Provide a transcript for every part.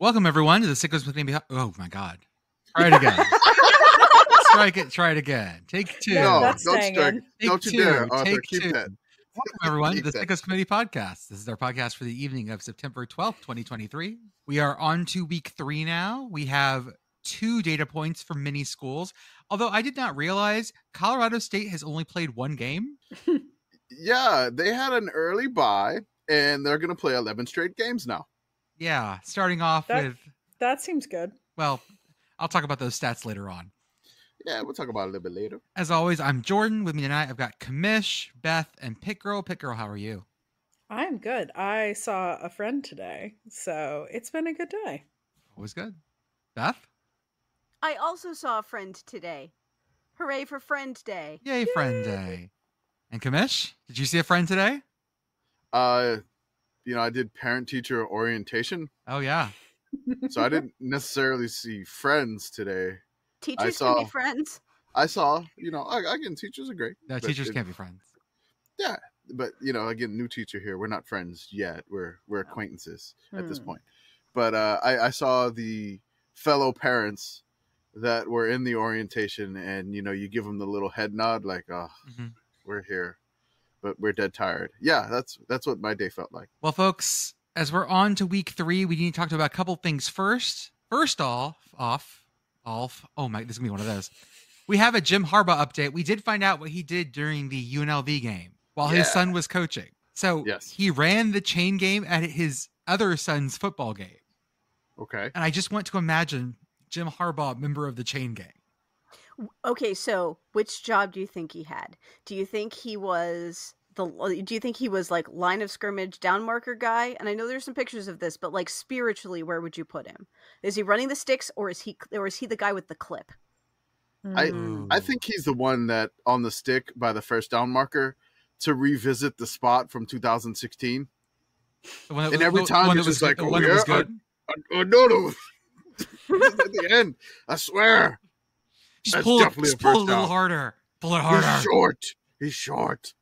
Welcome everyone to the Sickos with Maybe. Oh my God! Try it again. try it. Try it again. Take two. No, No, that's don't staying start. Take Don't you two. dare, Arthur. Take Keep two. that. Welcome everyone to the Sickos Committee podcast. This is our podcast for the evening of September twelfth, twenty twenty three. We are on to week three now. We have two data points from many schools. Although I did not realize Colorado State has only played one game. Yeah, they had an early bye, and they're going to play 11 straight games now. Yeah, starting off That- with That seems good. well, I'll talk about those stats later on. Yeah, we'll talk about it a little bit later. As always, I'm Jordan. With me tonight, I've got Kamish, Beth, and Pit Girl. Pit Girl, how are you? I'm good. I saw a friend today, so it's been a good day. Always good. Beth? I also saw a friend today. Hooray for Friend Day. Yay, friend day. And Kamish, did you see a friend today? Uh, you know, I did parent teacher orientation, Oh yeah. so I didn't necessarily see friends today. Teachers saw- can be friends. I saw, you know, I, again, teachers are great. No, teachers it- can't be friends. Yeah, but you know, again, new teacher here. We're not friends yet. We're we're acquaintances at this Hmm. point. But uh, I, I saw the fellow parents that were in the orientation, and you know, you give them the little head nod, like, "Oh, Mhm. we're here," but we're dead tired. Yeah, that's that's what my day felt like. Well, folks, as we're on to week three, we need to talk about a couple things first. First off, off, off. Oh my, this is gonna be one of those. We have a Jim Harbaugh update. We did find out what he did during the UNLV game while his son was coaching. So Yes. he ran the chain game at his other son's football game. Okay. And I just want to imagine Jim Harbaugh, member of the chain gang. Okay, so which job do you think he had? Do you think he was the do you think he was like line of scrimmage down marker guy? And I know there's some pictures of this, but like spiritually, where would you put him? Is he running the sticks or is he or is he the guy with the clip? I- Mm. I think he's the one that on the stick by the first down marker to revisit the spot from 2016. The one And every time one he's was just like, "Oh, one that was yeah, I- good. Oh no, no! at the end, I swear, Just that's pull it, definitely a just pull a little down. harder. Pull it harder he's harder. short. He's short.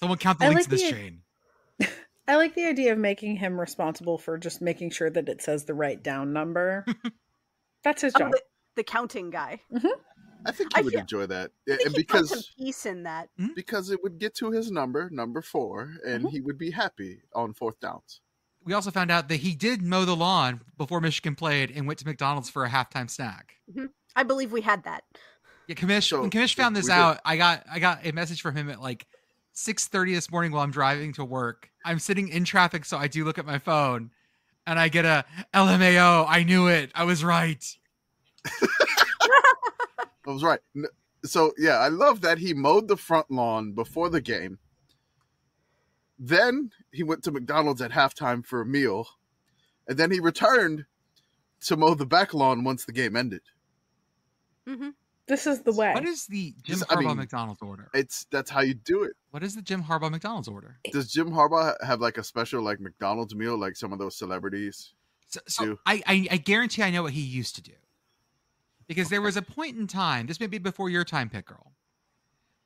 Someone count the I links like of this the- chain. I like the idea of making him responsible for just making sure that it says the right down number. That's his Oh, job. the, the counting guy. Mm-hmm. I think he I would feel- enjoy that, I and think he found some because peace in that. Hmm? because it would get to his number, number four, and Mhm. he would be happy on fourth downs. We also found out that he did mow the lawn before Michigan played and went to McDonald's for a halftime snack. Mm-hmm. I believe we had that. Yeah, Kamish. So, when Kamish found this we did- out, I got I got a message from him at like six thirty this morning while I'm driving to work. I'm sitting in traffic, so I do look at my phone, and I get a LMAO. I knew it. I was right. I was right. So yeah, I love that he mowed the front lawn before the game. Then he went to McDonald's at halftime for a meal, and then he returned to mow the back lawn once the game ended. hmm This is the way. What is the Jim Just- I Harbaugh mean- McDonald's order? It's that's how you do it. What is the Jim Harbaugh McDonald's order? Does Jim Harbaugh have like a special like McDonald's meal like some of those celebrities? So, so do. I, I I guarantee I know what he used to do. Because there was a point in time, this may be before your time, Pit Girl,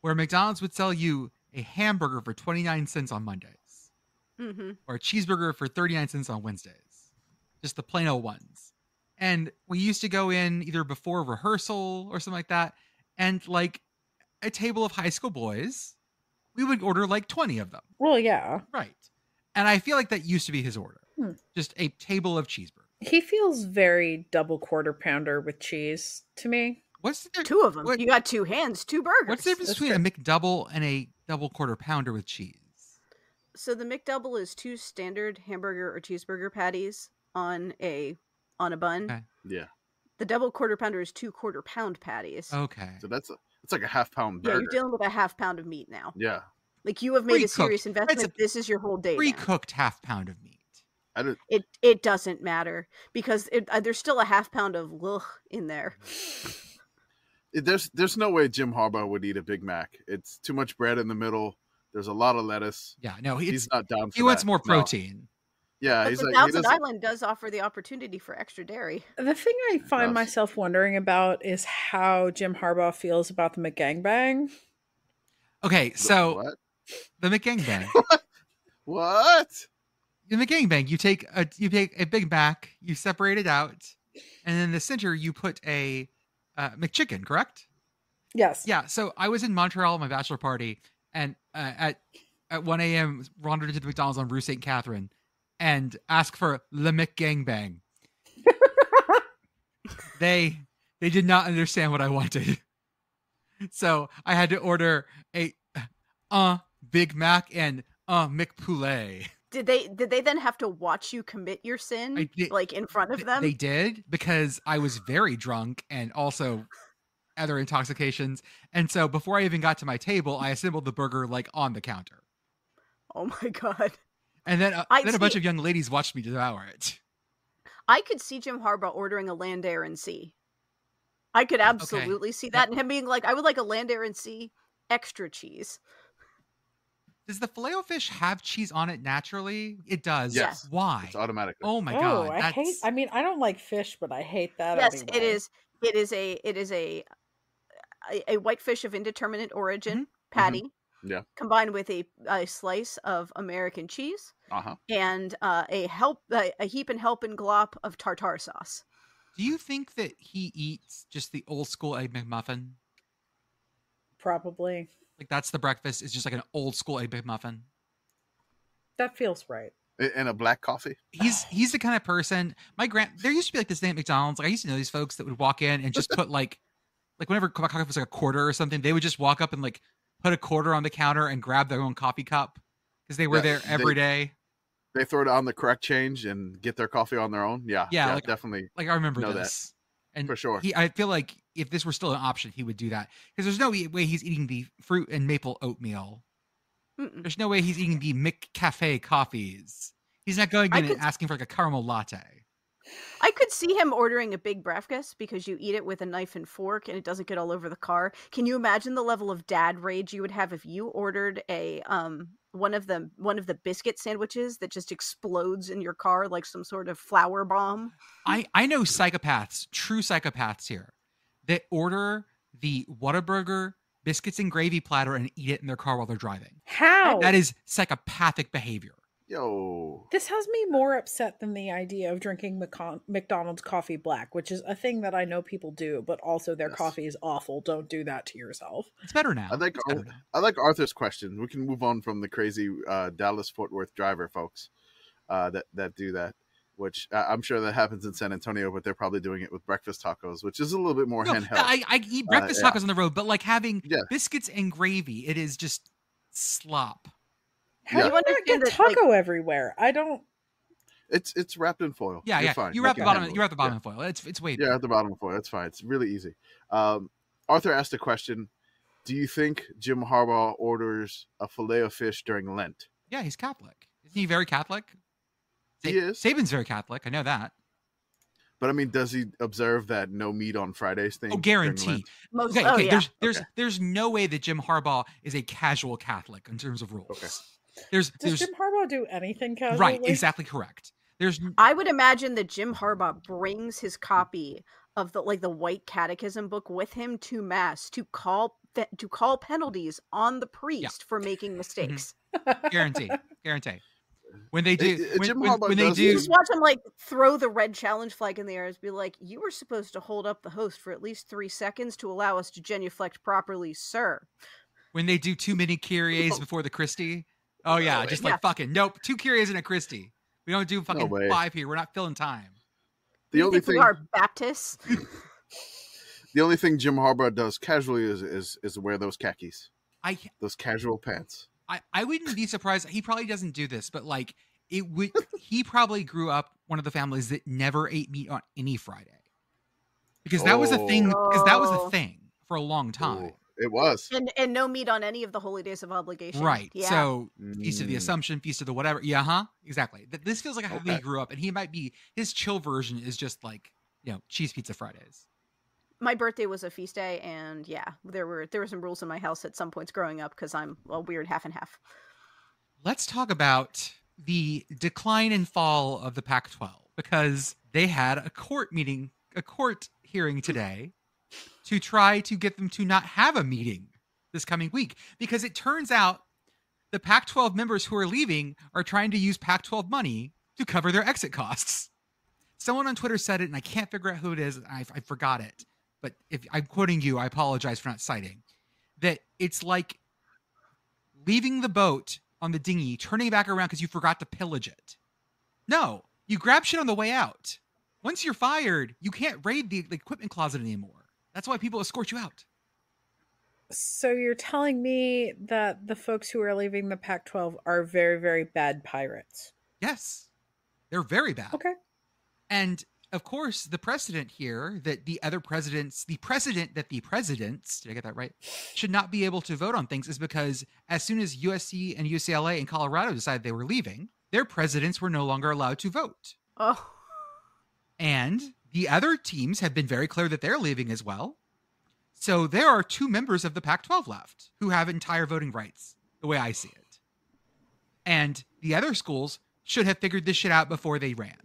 where McDonald's would sell you a hamburger for 29 cents on Mondays hmm or a cheeseburger for 39 cents on Wednesdays. Just the plain old ones. And we used to go in either before rehearsal or something like that, and like a table of high school boys, we would order like 20 of them. well, yeah. Right. And I feel like that used to be his order. Hmm. Just a table of cheeseburgers. He feels very double quarter pounder with cheese to me. What's the Two of them. What- You got two hands, two burgers. What's the difference That's between a McDouble and a double quarter pounder with cheese? So the McDouble is two standard hamburger or cheeseburger patties on a on a bun. Okay. Yeah. The double quarter pounder is two quarter pound patties. Okay. So that's a it's like a half pound burger. yeah, you're dealing with a half pound of meat now. yeah. Like you have made a Pre-cooked. serious investment. a this is your whole day. now. Pre-cooked half pound of meat. I don't It it doesn't matter because it, uh, there's still a half pound of ugh in there. there's there's no way Jim Harbaugh would eat a Big Mac. It's too much bread in the middle. There's a lot of lettuce. Yeah, no, he, He's not down for he wants that. more No. protein. Yeah, But he's the like Thousand doesn't. Island does offer the opportunity for extra dairy. The thing I find does. myself wondering about is how Jim Harbaugh feels about the McGangbang. Okay, so what? the McGangbang. What? in the gangbang, you take a you take a Big Mac, you separate it out, and in the center you put a uh, McChicken. Correct? Yes. Yeah. So I was in Montreal at my bachelor party, and uh, at at 1 a.m. wandered into the McDonald's on Rue St. Catherine and ask for Le McGangbang. they they did not understand what I wanted, so I had to order a uh Big Mac and uh McPoulet. Did they did they then have to watch you commit your sin did- like in front of them? They did because I was very drunk and also other intoxications. And so before I even got to my table, I assembled the burger like on the counter. oh my god. And then, uh, I then a bunch of young ladies watched me devour it. I could see Jim Harbaugh ordering a land air and sea. I could absolutely see that and him being like, I would like a land air and sea extra cheese. Does the filet fish have cheese on it naturally? It does. Yes. Why? It's automatic. Oh my oh, god! I hate. I mean, I don't like fish, but I hate that. yes, it anyway. is. It is a it is a a, a white fish of indeterminate origin Mm-hmm. patty. Yeah. Combined with a, a slice of American cheese Uh huh. and uh, a help a, a heap and help and glop of tartar sauce. Do you think that he eats just the old school egg McMuffin? Probably. Like that's the breakfast. It's just like an old school egg McMuffin. That feels right. And a black coffee. He's he's the kind of person. My grand there used to be like this thing at McDonald's. Like I used to know these folks that would walk in and just put like like whenever coffee was like a quarter or something, they would just walk up and like put a quarter on the counter and grab their own coffee cup because they were Yeah, there they- every day. They throw down the correct change and get their coffee on their own. Yeah. Yeah, like- definitely Like I remember Know that. this. And for sure. he, I feel like if this were still an option, he would do that because there's no way he's eating the fruit and maple oatmeal. Mm-mm. There's no way he's eating the McCafe coffees. He's not going I in and could- asking for like a caramel latte. I could see him ordering a big breakfast because you eat it with a knife and fork and it doesn't get all over the car. Can you imagine the level of dad rage you would have if you ordered a um one of the one of the biscuit sandwiches that just explodes in your car like some sort of flour bomb? I I know psychopaths, true psychopaths here, that order the Whataburger biscuits and gravy platter and eat it in their car while they're driving. How? That is psychopathic behavior. Yo. This has me more upset than the idea of drinking McCon- McDonald's coffee black, which is a thing that I know people do, but also their Yes. coffee is awful. Don't do that to yourself. It's better now. I think It's better now. I like Arthur's question. We can move on from the crazy uh, Dallas Fort Worth driver folks uh, that that do that. Which uh, I'm sure that happens in San Antonio, but they're probably doing it with breakfast tacos, which is a little bit more No, handheld. I, I eat breakfast yeah. tacos on the road, but like having Yeah. biscuits and gravy, it is just slop. How Yeah. do You you not understand get that, like- taco everywhere? I don't. It's it's wrapped in foil. Yeah, You're yeah. Fine. You wrap the bottom. handle You wrap the bottom of foil. It's it's way. Yeah, yeah, at the bottom of foil. That's fine. It's really easy. Um, Arthur asked a question: Do you think Jim Harbaugh orders a fillet of fish during Lent? Yeah, he's Catholic. Isn't he very Catholic? He is. Saban's very Catholic. I know that. But I mean, does he observe that no meat on Fridays thing? Oh, guarantee. Most Okay, oh yeah. There's there's Okay. there's no way that Jim Harbaugh is a casual Catholic in terms of rules. Okay. There's Does there's Jim Harbaugh do anything casually? right, exactly correct. There's I would imagine that Jim Harbaugh brings his copy of the like the White Catechism book with him to mass to call to call penalties on the priest for making mistakes. guarantee, guarantee. When they do, Uh, uh, when, Jim when- Harbaugh when they does do, You just watch him like throw the red challenge flag in the air and be like, "You were supposed to hold up the host for at least three seconds to allow us to genuflect properly, sir." when they do too many Kyries before the Christie. Oh yeah, way. just Yeah. like fucking nope, two Kyries and a Christie. We don't do fucking way. five here. We're not filling time. The you only think we are Baptists? the only thing Jim Harbaugh does casually is is is wear those khakis, I those casual pants. I, I wouldn't be surprised. He probably doesn't do this, but like it would. he probably grew up one of the families that never ate meat on any Friday, because that was a thing. Because that was Oh. a thing for a long time, Ooh, it was. and and no meat on any of the holy days of obligation. right? Yeah. So feast of the Mm. Assumption, feast of the whatever. Yeah, huh? Exactly. This feels like how he grew up, and he might be his chill version is just like you know cheese pizza Fridays. my birthday was a feast day, and yeah, there were there were some rules in my house at some points growing up because I'm a weird half and half. Let's talk about the decline and fall of the Pac 12 because they had a court meeting, a court hearing today to try to get them to not have a meeting this coming week. Because it turns out the Pac 12 members who are leaving are trying to use Pac 12 money to cover their exit costs. Someone on Twitter said it, and I can't figure out who it is. I, I forgot it. But if I'm quoting you, I apologize for not citing that it's like leaving the boat on the dinghy, turning back around because you forgot to pillage it. No, you grab shit on the way out. Once you're fired, you can't raid the, the equipment closet anymore. That's why people escort you out. So you're telling me that the folks who are leaving the Pac 12 are very, very bad pirates. Yes, they're very bad. Okay. And of course, the precedent here that the other presidents, the precedent that the presidents, did I get that right, should not be able to vote on things is because as soon as USC and UCLA and Colorado decided they were leaving, their presidents were no longer allowed to vote. Oh, And the other teams have been very clear that they're leaving as well. So there are two members of the Pac 12 left who have entire voting rights, the way I see it. And the other schools should have figured this shit out before they ran.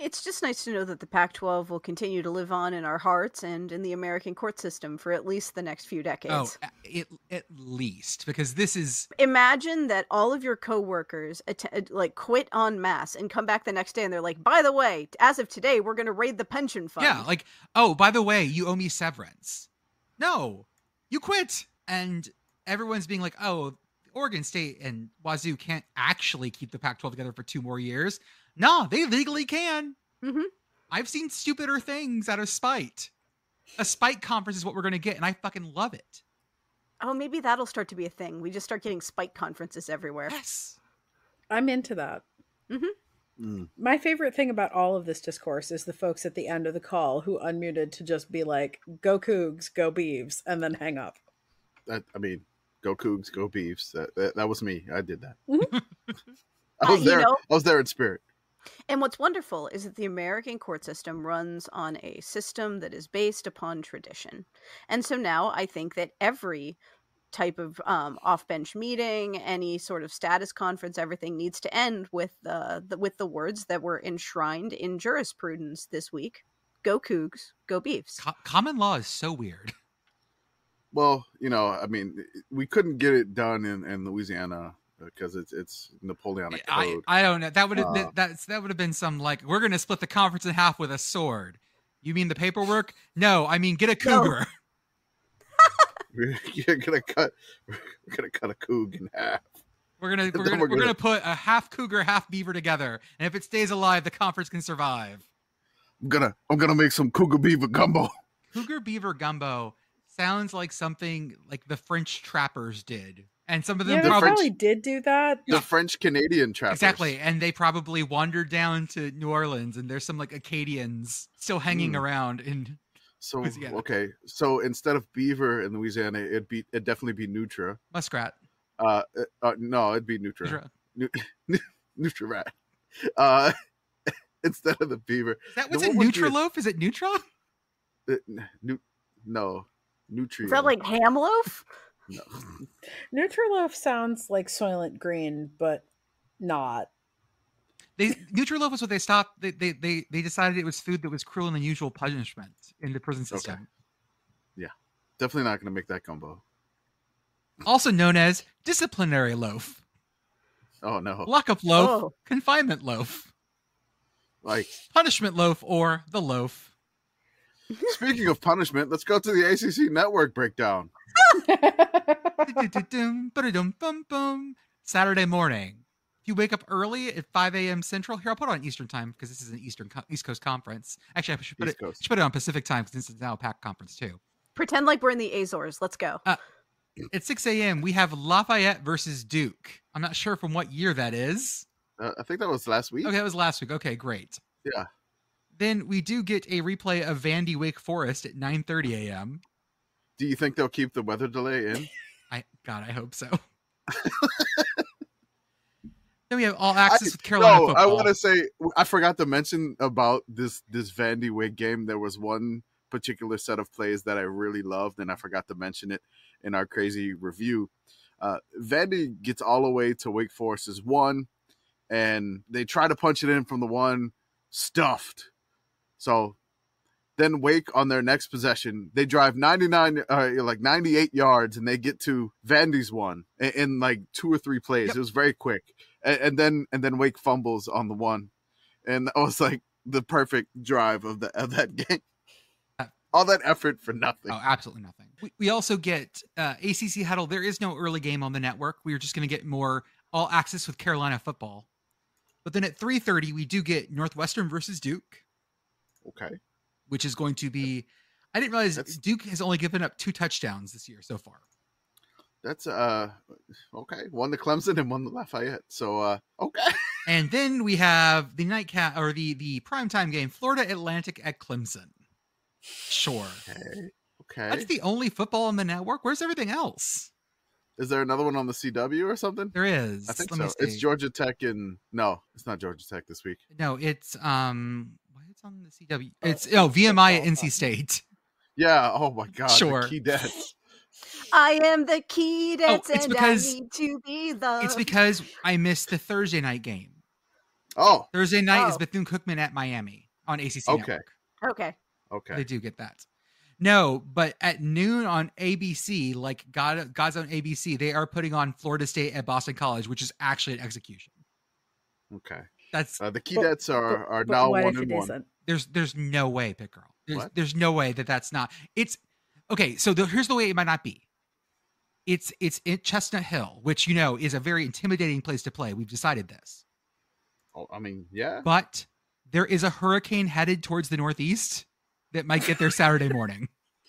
It's just nice to know that the Pac 12 will continue to live on in our hearts and in the American court system for at least the next few oh, decades. Oh, it, at least because this is Imagine that all of your coworkers att- uh, like quit en masse and come back the next day and they're like, by the way, as of today, we're going to raid the pension fund. yeah, like oh, by the way, you owe me severance. No, you quit, and everyone's being like, oh, Oregon State and Wazoo can't actually keep the Pac-12 together for two more years. No, they legally can. Mhm. I've seen stupider things out of spite. A spite conference is what we're gonna get, and I fucking love it. oh, maybe that'll start to be a thing. We just start getting spike conferences everywhere. Yes. I'm into that. Mm. My favorite thing about all of this discourse is the folks at the end of the call who unmuted to just be like, go Cougs, go Beavs, and then hang up. That I mean, go Cougs, go Beavs. That, that, that was me. I did that. Mhm. I Uh, was you there. know- I was there in spirit. And what's wonderful is that the American court system runs on a system that is based upon tradition. And so now I think that every type of um, off-bench meeting, any sort of status conference, everything needs to end with the, the with the words that were enshrined in jurisprudence this week: "Go Cougs, go Beavs." Co- common law is so weird. Well, you know, I mean, we couldn't get it done in, in Louisiana because it's it's Napoleonic I, code. I don't know. That would have Uh, that's that would have been some like we're gonna split the conference in half with a sword. You mean the paperwork? No, I mean get a No. cougar. You're gonna cut. We're gonna cut a Coug in half. We're gonna we're gonna we're we're gonna gonna- put a half cougar, half beaver together, and if it stays alive, the conference can survive. I'm gonna I'm gonna make some Cougar beaver gumbo. Cougar beaver gumbo sounds like something like the French trappers did, and some of them Yeah, they the probably probably did do that. The French Canadian trappers. exactly, and they probably wandered down to New Orleans, and there's some like Acadians still hanging Hmm. around in So Louisiana. okay, so instead of beaver in Louisiana, it'd be it'd definitely be Nutra. Muskrat. Uh, uh, uh no, it'd be Nutra. Is Nu- Nutra rat. Uh, instead of the beaver, that was Then it? what would be a- Is it Nutra? uh, nu- no, Nutria. Is that like ham loaf? no. Nutriloaf sounds like Soylent Green, but not. They Nutraloaf was what they stopped. They, they they they decided it was food that was cruel and unusual punishment in the prison system. Yeah. Definitely not gonna make that gumbo. Also known as disciplinary loaf, Oh no, lockup loaf, Oh. confinement loaf, like punishment loaf, or the loaf. speaking of punishment, let's go to the ACC network breakdown. Saturday morning. If you wake up early at 5 a.m. Central, here I'll put it on Eastern time because this is an Eastern co- East Coast conference. Actually, I should put, East it, Coast. should put it on Pacific time because this is now a packed conference too. Pretend like we're in the Azores. Let's go. At 6 a.m., we have Lafayette versus Duke. I'm not sure from what year that is. Uh, I think that was last week. Okay, that was last week. Okay, great. Yeah. Then we do get a replay of Vandy Wake Forest at 9:30 a.m. Do you think they'll keep the weather delay in? I God, I hope so. then we have all access with Carolina no, football. I want to say I forgot to mention about this this Vandy Wig game. There was one particular set of plays that I really loved, and I forgot to mention it in our crazy review. Uh, Vandy gets all the way to Wake Forest's one, and they try to punch it in from the one, stuffed. So Then Wake on their next possession, they drive 99, uh, like 98 yards, and they get to Vandy's one in, in like two or three plays. Yep. It was very quick, and, and then and then Wake fumbles on the one, and that was like the perfect drive of the of that game. All that effort for nothing. Oh, absolutely nothing. We, we also get uh, ACC Huddle. There is no early game on the network. We are just going to get more all access with Carolina football. But then at 3:30 we do get Northwestern versus Duke, Okay, which is going to be I didn't realize That's- Duke has only given up two touchdowns this year so far. that's uh okay. One to Clemson and one to Lafayette. So uh okay. And then we have the nightcap or the the primetime game, Florida Atlantic at Clemson. Sure. Okay. Okay. That's the only football on the network. Where's everything else? Is there another one on the CW or something? There is. I think Let so. It's. Georgia Tech and no, it's not Georgia Tech this week. No, it's um on the CW. Oh, It's oh VMI at NC. State. Yeah. Oh my God. Sure. The Keydets. I am the key dance Oh, it's and because- I need to be the. It's because I missed the Thursday night game. Oh. Thursday night is Oh. Bethune Cookman at Miami on ACC Okay. Network. okay. Okay. They do get that. No, but at noon on ABC, like God, God's on ABC, they are putting on Florida State at Boston College, which is actually an execution. Okay. That's Uh, the Keydets are are But now what one and one. isn't? There's there's no way, Pit Girl. There's What? there's no way that that's not. It's okay. So the, here's the way it might not be. It's it's in Chestnut Hill, which you know is a very intimidating place to play. We've decided this, Oh, I mean, yeah. but there is a hurricane headed towards the northeast that might get there Saturday morning.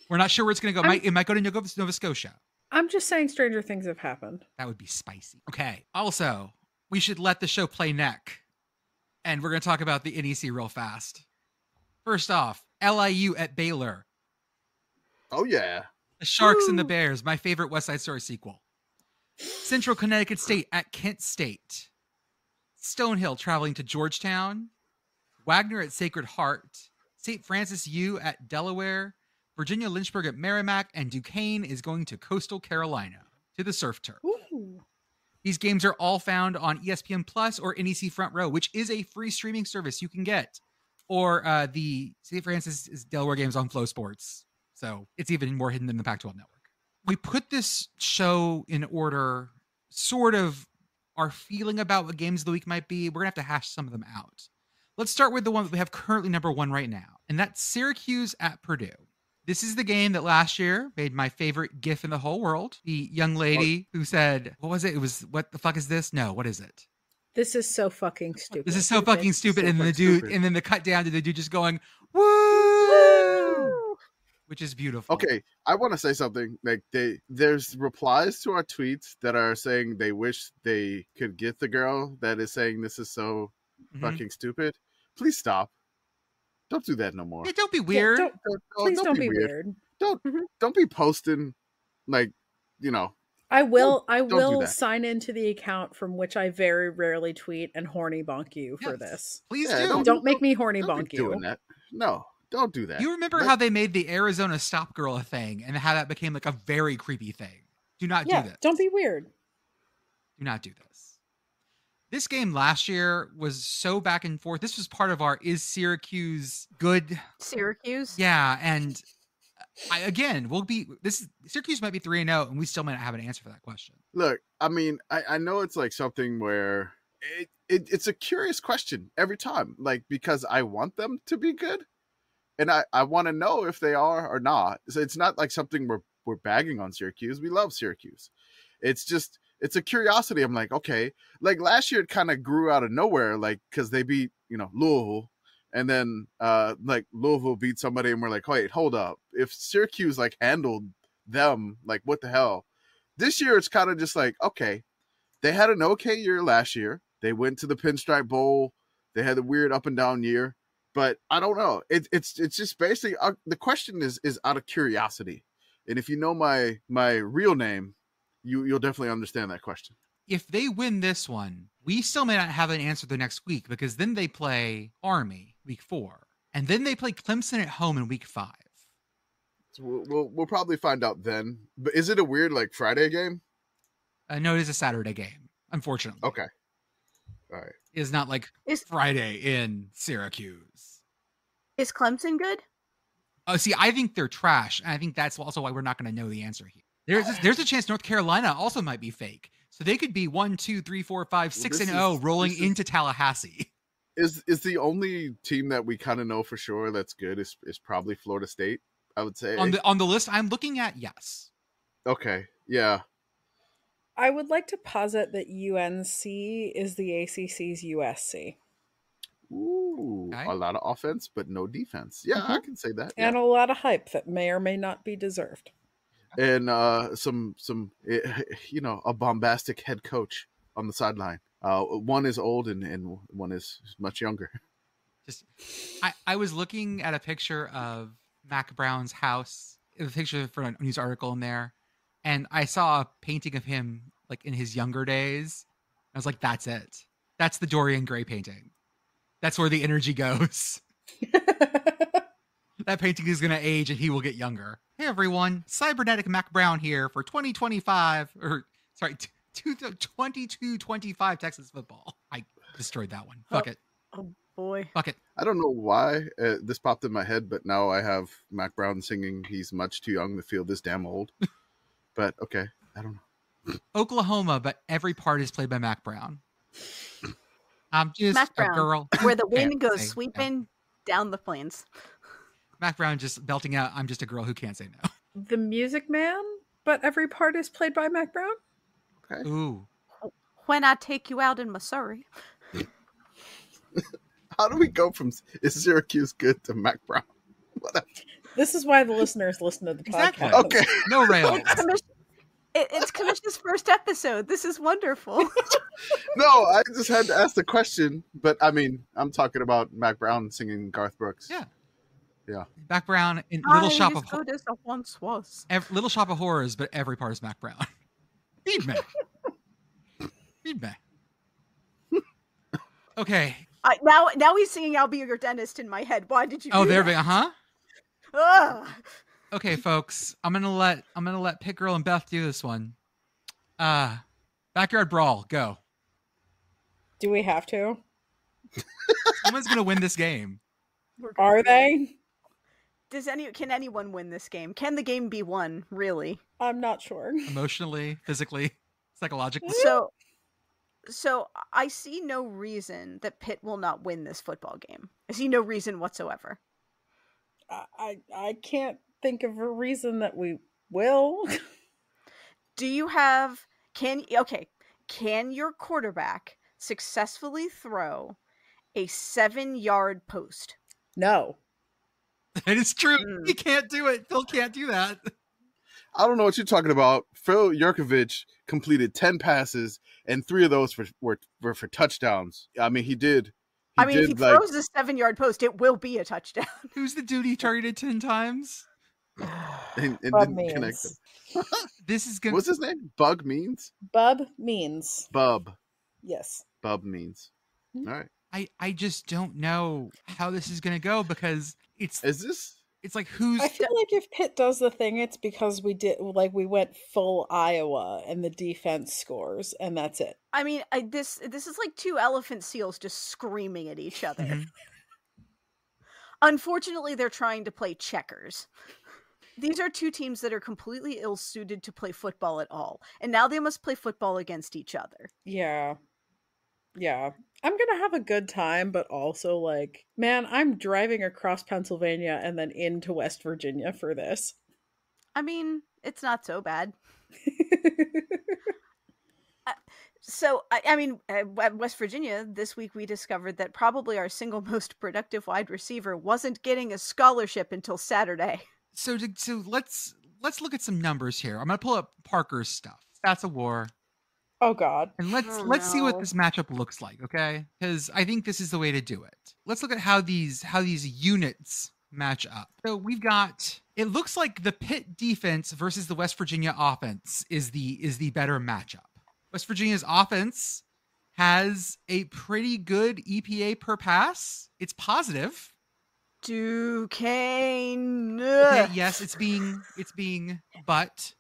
We're not sure where it's going to go. It I'm- might, it might go to Nova, Nova Scotia. I'm just saying stranger things have happened. That would be spicy. Okay. Also, we should let the show play neck. And we're going to talk about the NEC real fast. First off, LIU at Baylor. Oh yeah. The Sharks and the Bears, my favorite West Side Story sequel. Central Connecticut State at Kent State. Stonehill traveling to Georgetown. Wagner at Sacred Heart. St. Francis U at Delaware. Virginia Lynchburg at Merrimack. And Duquesne is going to Coastal Carolina to the surf turf. Ooh. These games are all found on ESPN Plus or NEC Front Row, which is a free streaming service you can get, or uh, the St. Francis Delaware games on FloSports. So it's even more hidden than the Pac 12 network. We put this show in order, sort of our feeling about what games of the week might be. We're going to have to hash some of them out. Let's start with the one that we have currently number one right now, and that's Syracuse at Purdue. This is the game that last year made my favorite GIF in the whole world. The young lady who said, "What was it? It was what the fuck is this? No, what is it? This is so fucking stupid. This is so fucking stupid." so and then the dude, stupid. and then the cut down to the dude just going, "Woo!" woo! which is beautiful. Okay, I want to say something. Like they, there's replies to our tweets that are saying they wish they could get the girl that is saying this is so Mhm. fucking stupid. Please stop. Don't do that no more. Yeah, don't be Yeah, weird. don't, Don't, please don't, be weird. Don't Mhm. don't be posting like you know. I will. I do will sign into the account from which I very rarely tweet and horny bonk you for this. Please Yeah, do. don't- Don't make me horny Don't bonk be you. doing that. No, don't do that. You remember Let- how they made the Arizona Stop Girl a thing, and how that became like a very creepy thing. Do not Yeah, do this. don't be weird. do not do this. This game last year was so back and forth. This was part of our is Syracuse good? Syracuse. Yeah, and I, again, we'll be this is- Syracuse might be 3 and 0 and we still might not have an answer for that question. Look, I mean, I, I know it's like something where it, it it's a curious question every time, like because I want them to be good, and I I want to know if they are or not. So it's not like something we're we're bagging on Syracuse. We love Syracuse. It's just it's a curiosity. I'm like, okay, like last year it kind of grew out of nowhere, like because they beat you know Louisville. And then, uh, like Louisville beat somebody, and we're like, "Wait, hold up! If Syracuse like handled them, like what the hell?" this year it's kind of just like okay they had an okay year last year. They went to the pinstripe bowl. They had a weird up and down year but i don't know. It, it's it's just basically uh, the question is is out of curiosity. And if you know my my real name you you'll definitely understand that question If they win this one, we still may not have an answer the next week because then they play Army week four, and then they play Clemson at home in week five. so we'll, we'll we'll probably find out then but is it a weird like friday game Uh, no, it is a Saturday game. Unfortunately, okay all right it is not like Is Friday in Syracuse. is Clemson good? Oh, see, I think they're trash, and I think that's also why we're not going to know the answer here. There's a, there's a chance North Carolina also might be fake, so they could be one, two, three, four, five, six, Well, and zero, oh rolling is- into Tallahassee. Is is the only team that we kind of know for sure that's good is is probably Florida State. I would say. on the on the list I'm looking at. Yes, okay, yeah. I would like to posit that UNC is the ACC's USC. Ooh, Okay. a lot of offense, but no defense. Yeah, I mm-hmm. can say that. and yeah. a lot of hype that may or may not be deserved. And uh, some some eh, you know a bombastic head coach on the sideline. Uh, one is old and and one is much younger. just I I was looking at a picture of Mack Brown's house, a picture for a news article in there, and I saw a painting of him like in his younger days. I was like, that's it. That's the Dorian Gray painting. That's where the energy goes. That painting is going to age and he will get younger. Hey everyone, Cybernetic Mack Brown here for 2025 or sorry, t- two- 2225 Texas football. I destroyed that one. Fuck it. Oh boy. Fuck it. I don't know why uh, this popped in my head, but now I have Mack Brown singing "He's much too young to feel this damn old." but okay, I don't know. Oklahoma, but every part is played by Mack Brown. I'm just Mac a Brown, girl. Where the wind goes say no. sweeping down the plains. Mack Brown just belting out, I'm just a girl who can't say no. the Music Man, but every part is played by Mack Brown. Ooh. When I take you out in Missouri. How do we go from is Syracuse good to Mack Brown? Whatever. This is why the listeners listen to the Exactly. podcast. Okay, No rails. It's Commission- it's Commission's first episode. This is wonderful. no, I just had to ask the question. But I mean, I'm talking about Mack Brown singing Garth Brooks. Yeah. Yeah. Mack Brown in Little I'm Shop of Horrors. good as once was. ev- Little Shop of Horrors, but every part is Mack Brown. Feed me. Feed me. Okay. I, now, now he's singing "I'll Be Your Dentist" in my head. Why did you? Oh, do there that? we. Uh huh. Ugh. Okay, folks. I'm gonna let I'm gonna let Pit Girl and Beth do this one. Uh, backyard brawl. Go. Do we have to? Someone's gonna win this game. We're gonna Are do it. they? Does any? Can anyone win this game? Can the game be won? Really? I'm not sure. Emotionally, physically, psychologically. So, so I see no reason that Pitt will not win this football game. I see no reason whatsoever. I I, I can't think of a reason that we will. Do you have? Can okay? Can your quarterback successfully throw a seven-yard post? no. It is true. Mm. You can't do it. Phil can't do that. I don't know what you're talking about. Phil Jurkovec completed ten passes, and three of those were were, were for touchdowns. I mean, he did. He I mean, if he did like throws a seven-yard post, it will be a touchdown. Who's the dude he targeted ten times? and, and Bub didn't connect them. means. This is gonna. What's his name? Bug means Bub means bub. yes. Bub means. All right. I I just don't know how this is gonna go because it's Is this? it's like who's I feel like if Pitt does the thing, it's because we did like we went full Iowa and the defense scores, and that's it. I mean, I, this this is like two elephant seals just screaming at each other. Mhm. Unfortunately, they're trying to play checkers. These are two teams that are completely ill suited to play football at all, and now they must play football against each other. Yeah. Yeah. I'm going to have a good time, but also like, man, I'm driving across Pennsylvania and then into West Virginia for this. I mean, it's not so bad. So, I, I mean, uh, at West Virginia, this week we discovered that probably our single most productive wide receiver wasn't getting a scholarship until Saturday. so to, so let's let's look at some numbers here. I'm gonna pull up Parker's stuff. That's a war. Oh god. And let's Oh, let's see what this matchup looks like, okay? Because I think this is the way to do it. Let's look at how these how these units match up. So we've got it looks like the Pitt defense versus the West Virginia offense is the is the better matchup. West Virginia's offense has a pretty good EPA per pass. It's positive. Duquesne. Okay, yes, it's being it's being, but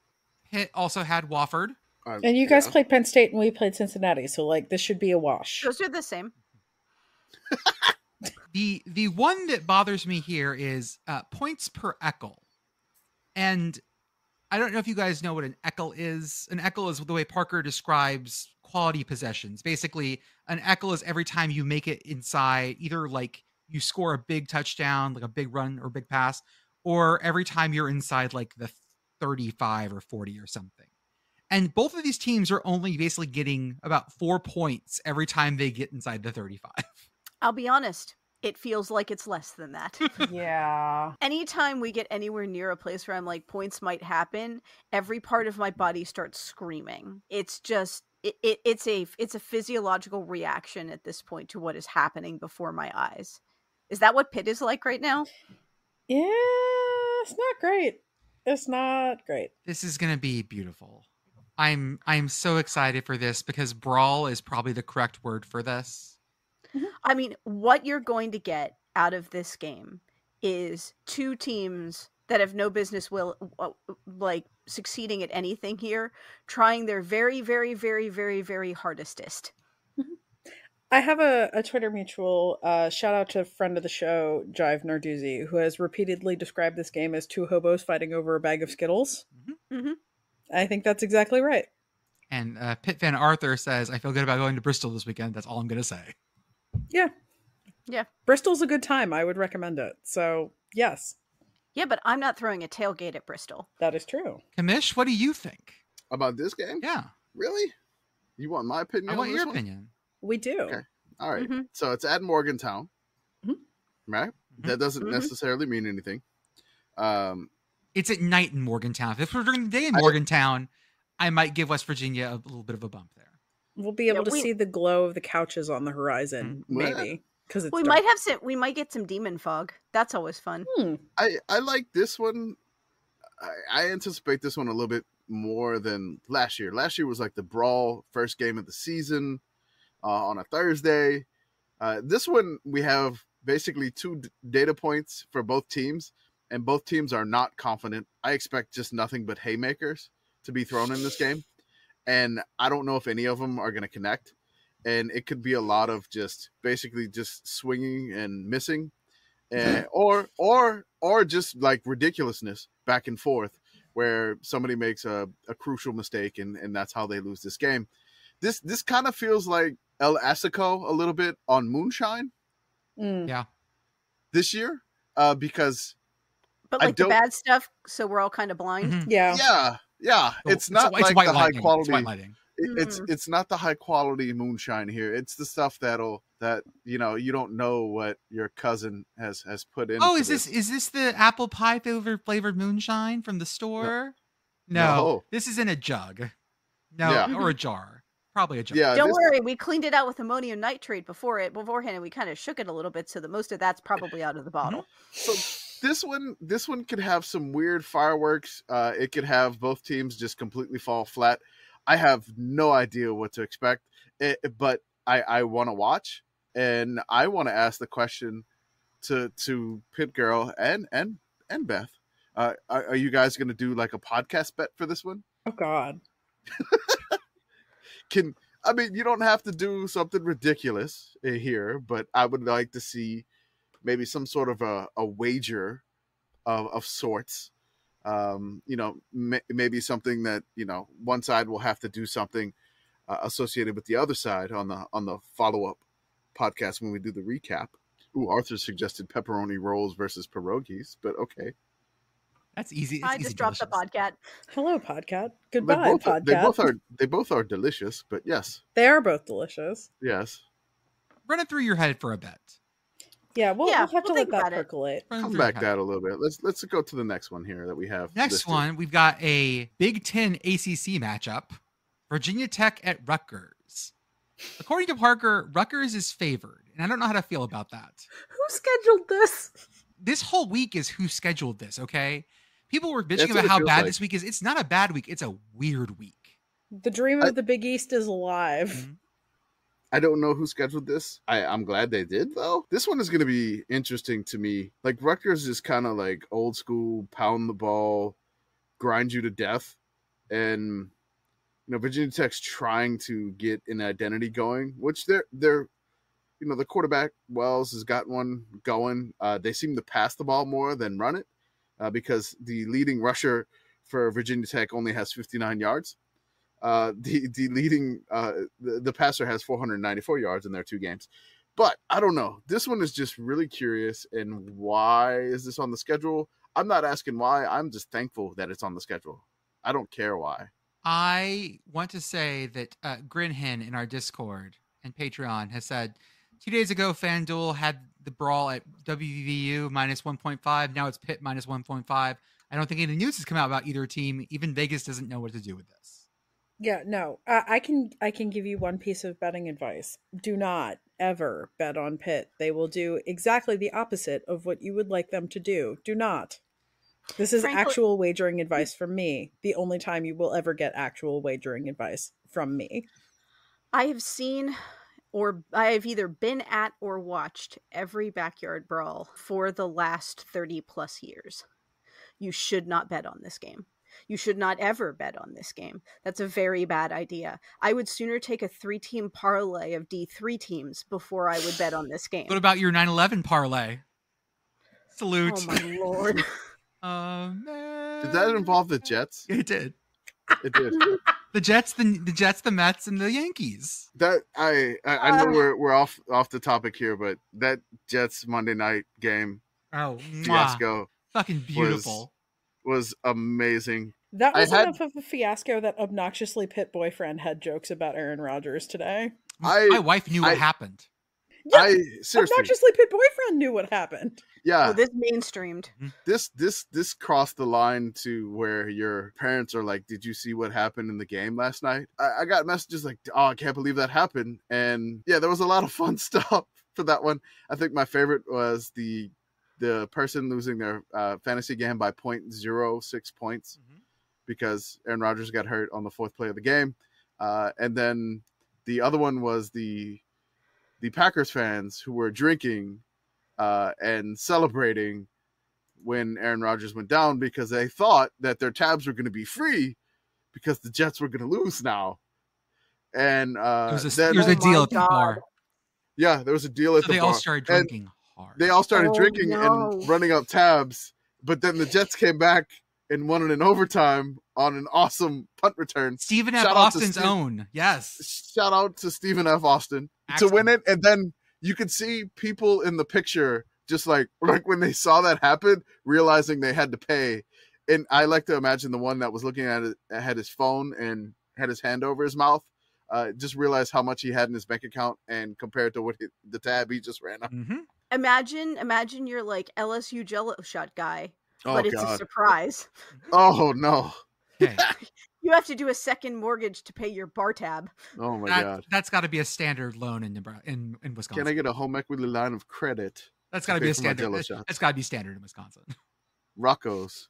Pitt also had Wofford. Uh, And you guys yeah. played Penn State and we played Cincinnati, so like this should be a wash. Those are the same. The the one that bothers me here is uh, points per Eckel, and I don't know if you guys know what an Eckel is. An Eckel is the way Parker describes quality possessions. Basically, an Eckel is every time you make it inside, either like you score a big touchdown, like a big run or big pass, or every time you're inside like the 35 or 40 or something. And both of these teams are only basically getting about four points every time they get inside the 35. I'll be honest, it feels like it's less than that. Yeah. Anytime we get anywhere near a place where I'm like points might happen, every part of my body starts screaming. It's just it, it it's a it's a physiological reaction at this point to what is happening before my eyes. Is that what Pitt is like right now? Yeah, it's not great. It's not great. this is going to be beautiful. I'm I'm so excited for this because brawl is probably the correct word for this. I mean, what you're going to get out of this game is two teams that have no business will uh, like succeeding at anything here, trying their very, very, very, very, very hardestest. I have a, a Twitter mutual. Uh, shout out to a friend of the show, Jive Narduzzi, who has repeatedly described this game as two hobos fighting over a bag of Skittles. hmm I think that's exactly right. And uh, Pitt Van Arthur says, "I feel good about going to Bristol this weekend." That's all I'm going to say. Yeah. Yeah. Bristol's a good time. I would recommend it. So, yes, Yeah, but I'm not throwing a tailgate at Bristol. that is true. Kamish, what do you think? About this game? Yeah, Really? You want my opinion? I want on your one? opinion. We do. Okay. All right. Mhm. So it's at Morgantown, Mhm. right? Mhm. That doesn't Mhm. necessarily mean anything. Um, It's at night in Morgantown. If it were during the day in Morgantown, I might give West Virginia a little bit of a bump there. We'll be able Yeah, to we- see the glow of the couches on the horizon, Mhm. Maybe. Because We dark. might have some. We might get some demon fog. That's always fun. Hmm. I I like this one. I, I anticipate this one a little bit more than last year. Last year was like the brawl first game of the season uh, on a Thursday. Uh, this one we have basically two d- data points for both teams, and both teams are not confident. I expect just nothing but haymakers to be thrown in this game, and I don't know if any of them are going to connect. And it could be a lot of just basically just swinging and missing and, or or or just like ridiculousness back and forth where somebody makes a, a crucial mistake and, and that's how they lose this game this this kind of feels like el asico a little bit on moonshine Mm. this year uh because But like the bad stuff, so we're all kind of blind. Mhm. Yeah. yeah yeah So it's not it's like white the high lighting. It's quality white lighting. it- it's it's not the high quality moonshine here it's the stuff that'll that you know you don't know what your cousin has has put in Oh, is this is this the apple pie flavored flavored moonshine from the store? No, No. this is in a jug. No, Yeah. or a jar. Probably a jar. yeah Don't this- worry, we cleaned it out with ammonium nitrate before it beforehand, and we kind of shook it a little bit, so that most of that's probably out of the bottle. So this one, this one could have some weird fireworks. Uh, it could have both teams just completely fall flat. I have no idea what to expect, it, but I, I want to watch, and I want to ask the question to to Pit Girl and and and Beth. Uh, are, are you guys going to do like a podcast bet for this one? Oh, God. Can I mean you don't have to do something ridiculous uh, here, but I would like to see maybe some sort of a, a wager of, of sorts. Um, you know, may, maybe something that you know one side will have to do something uh, associated with the other side on the on the follow up podcast when we do the recap. Ooh, Arthur suggested pepperoni rolls versus pierogies, but okay. That's easy. It's I easy just dropped the delicious. podcat. Hello, Podcat. They Goodbye, both, Podcat. they both are they both are delicious, but yes, They are both delicious. yes. Run it through your head for a bit. Yeah, we'll, Yeah, we'll have we'll to let think that about it. percolate. Come through your back head. that a little bit. Let's let's go to the next one here that we have. Next listed. one, we've got a Big Ten ACC matchup Virginia Tech at Rutgers. According to Parker, Rutgers is favored, and I don't know how to feel about that. Who scheduled this? This whole week is who scheduled this, okay? People were bitching That's about how bad like. this week is. It's not a bad week, it's a weird week. The dream I- of the Big East is alive. Mhm. I don't know who scheduled this. I, I'm glad they did though. This one is going to be interesting to me. Like Rutgers is kind of like old school, pound the ball, grind you to death, and you know Virginia Tech's trying to get an identity going, which they're they're you know the quarterback Wells has got one going. Uh, they seem to pass the ball more than run it uh, because the leading rusher for Virginia Tech only has 59 yards. Uh, the the leading uh, the, the passer has 494 yards in their two games. But I don't know. This one is just really curious. And why is this on the schedule? I'm not asking why. I'm just thankful that it's on the schedule. I don't care why. I want to say that uh, Grinhin in our Discord and Patreon has said two days ago FanDuel had the brawl at WVU minus 1.5. Now it's Pitt minus 1.5. I don't think any news has come out about either team. Even Vegas doesn't know what to do with this. Yeah, no. I, I can I can give you one piece of betting advice. Do not ever bet on Pitt. They will do exactly the opposite of what you would like them to do. Do not. This is Frankly- actual wagering mm. advice from me. The only time you will ever get actual wagering advice from me. I have seen or I have either been at or watched every backyard brawl for the last 30 plus years. You should not bet on this game. You should not ever bet on this game. That's a very bad idea. I would sooner take a three team parlay of D3 teams before I would bet on this game. What about your 9 11 parlay? Salute. Oh my lord. Um, man. Did that involve the Jets? It did. It did. The Jets, the, the Jets, the Mets, and the Yankees. that I I, I know Uh. we're we're off off the topic here, but that Jets Monday night game Oh, mwah. fiasco fucking beautiful. was amazing. That was had- enough of a fiasco that obnoxiously pit boyfriend had jokes about Aaron Rodgers today. I- My wife knew what happened. Yeah, I seriously, Obnoxiously pit boyfriend knew what happened. yeah. oh, this mainstreamed. this this this crossed the line to where your parents are like, "Did you see what happened in the game last night?" I, I got messages like, "Oh, I can't believe that happened," and yeah, there was a lot of fun stuff for that one. I think my favorite was the the person losing their uh, fantasy game by 0.06 points because Aaron Rodgers got hurt on the fourth play of the game, uh, and then the other one was the the Packers fans who were drinking uh, and celebrating when Aaron Rodgers went down because they thought that their tabs were going to be free because the Jets were going to lose now. And uh, There was a, then, there was a Oh deal at the bar. yeah, there was a deal at So the they bar. all started And drinking hard. They all started Oh, drinking no. and running up tabs, but then the Jets came back and won it in overtime on an awesome punt return. Stephen F. Shout Austin's Steve- own. Yes. Shout out to Stephen F. Austin Excellent. to win it, and then you could see people in the picture just like like when they saw that happen, realizing they had to pay. And I like to imagine the one that was looking at it had his phone and had his hand over his mouth. Uh, just realized how much he had in his bank account and compared to what he, the tab he just ran up. hmm Imagine, imagine you're like LSU Jello shot guy, Oh but it's a surprise. Oh no! You have to do a second mortgage to pay your bar tab. Oh my that, god! That's got to be a standard loan in Nebraska, in, in Wisconsin. Can I get a home equity line of credit? that's got to pay be a standard. Jell-O That's, that's got to be standard in Wisconsin. Rocco's.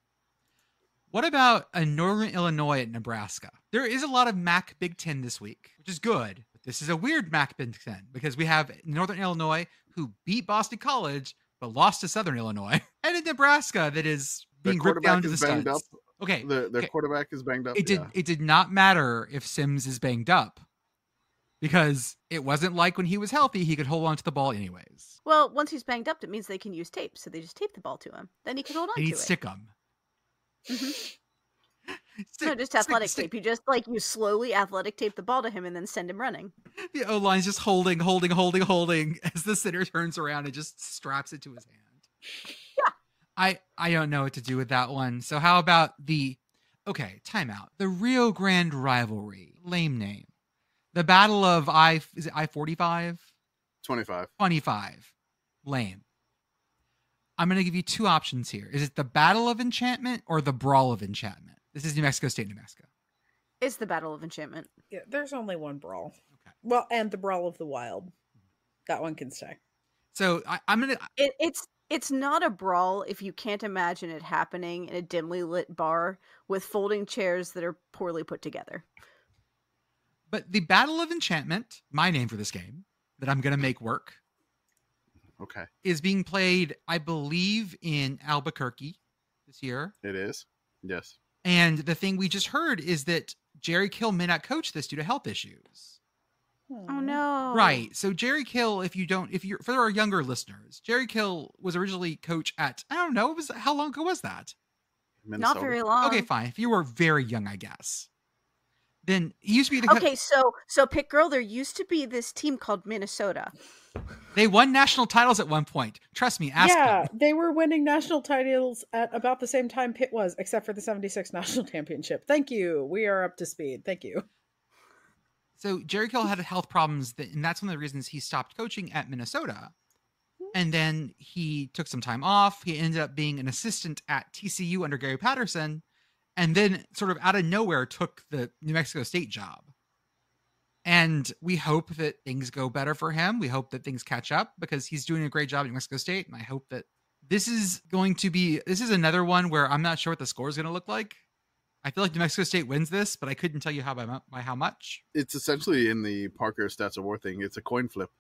What about a Northern Illinois at Nebraska? There is a lot of MAC Big Ten this week, which is good. But this is a weird MAC Big Ten because we have Northern Illinois who beat Boston College but lost to Southern Illinois, and in Nebraska that is Their being ripped down to the is banged up. studs. Okay, The, their okay. quarterback is banged up. it did yeah. it did not matter if Sims is banged up because it wasn't like when he was healthy he could hold on to the ball anyways. Well, once he's banged up, it means they can use tape, so they just tape the ball to him. Then he can hold on They to need it. stick 'em. Mm-hmm. Stick- no, just athletic stick- tape. You just like you slowly athletic tape the ball to him and then send him running. The O oh, line's just holding, holding, holding, holding as the center turns around and just straps it to his hand. Yeah. I I don't know what to do with that one. So how about the okay, timeout. The Rio Grande rivalry. Lame name. The Battle of I is it I forty five? 25. 25. Lame. I'm going to give you two options here. Is it the Battle of Enchantment or the Brawl of Enchantment? This is New Mexico State, New Mexico. It's the Battle of Enchantment. Yeah, there's only one brawl. Okay. Well, and the brawl of the wild. That one can stay. So I, I'm going to It, it's it's not a brawl if you can't imagine it happening in a dimly lit bar with folding chairs that are poorly put together. But the Battle of Enchantment, my name for this game that I'm going to make work, Okay. is being played, I believe, in Albuquerque this year. It is. Yes. And the thing we just heard is that Jerry Kill may not coach this due to health issues. Oh no. Right. So Jerry Kill, if you don't, if you're for our younger listeners, Jerry Kill was originally coach at I don't know, it was how long ago was that? Not very long. Okay, fine. If you were very young, I guess. Then he used to be the co- Okay, so so Pit Girl, there used to be this team called Minnesota. They won national titles at one point. Trust me, ask yeah, them. they were winning national titles at about the same time Pitt was, except for the 76 national championship. Thank you. We are up to speed. Thank you. So Jerry Kill had health problems, that, and that's one of the reasons he stopped coaching at Minnesota. And then he took some time off. He ended up being an assistant at TCU under Gary Patterson, and then sort of out of nowhere took the New Mexico State job. And we hope that things go better for him. We hope that things catch up because he's doing a great job at New Mexico State. And I hope that this is going to be this is another one where I'm not sure what the score is going to look like. I feel like New Mexico State wins this, but I couldn't tell you how by, by how much. It's essentially in the Parker Stats of War thing. It's a coin flip.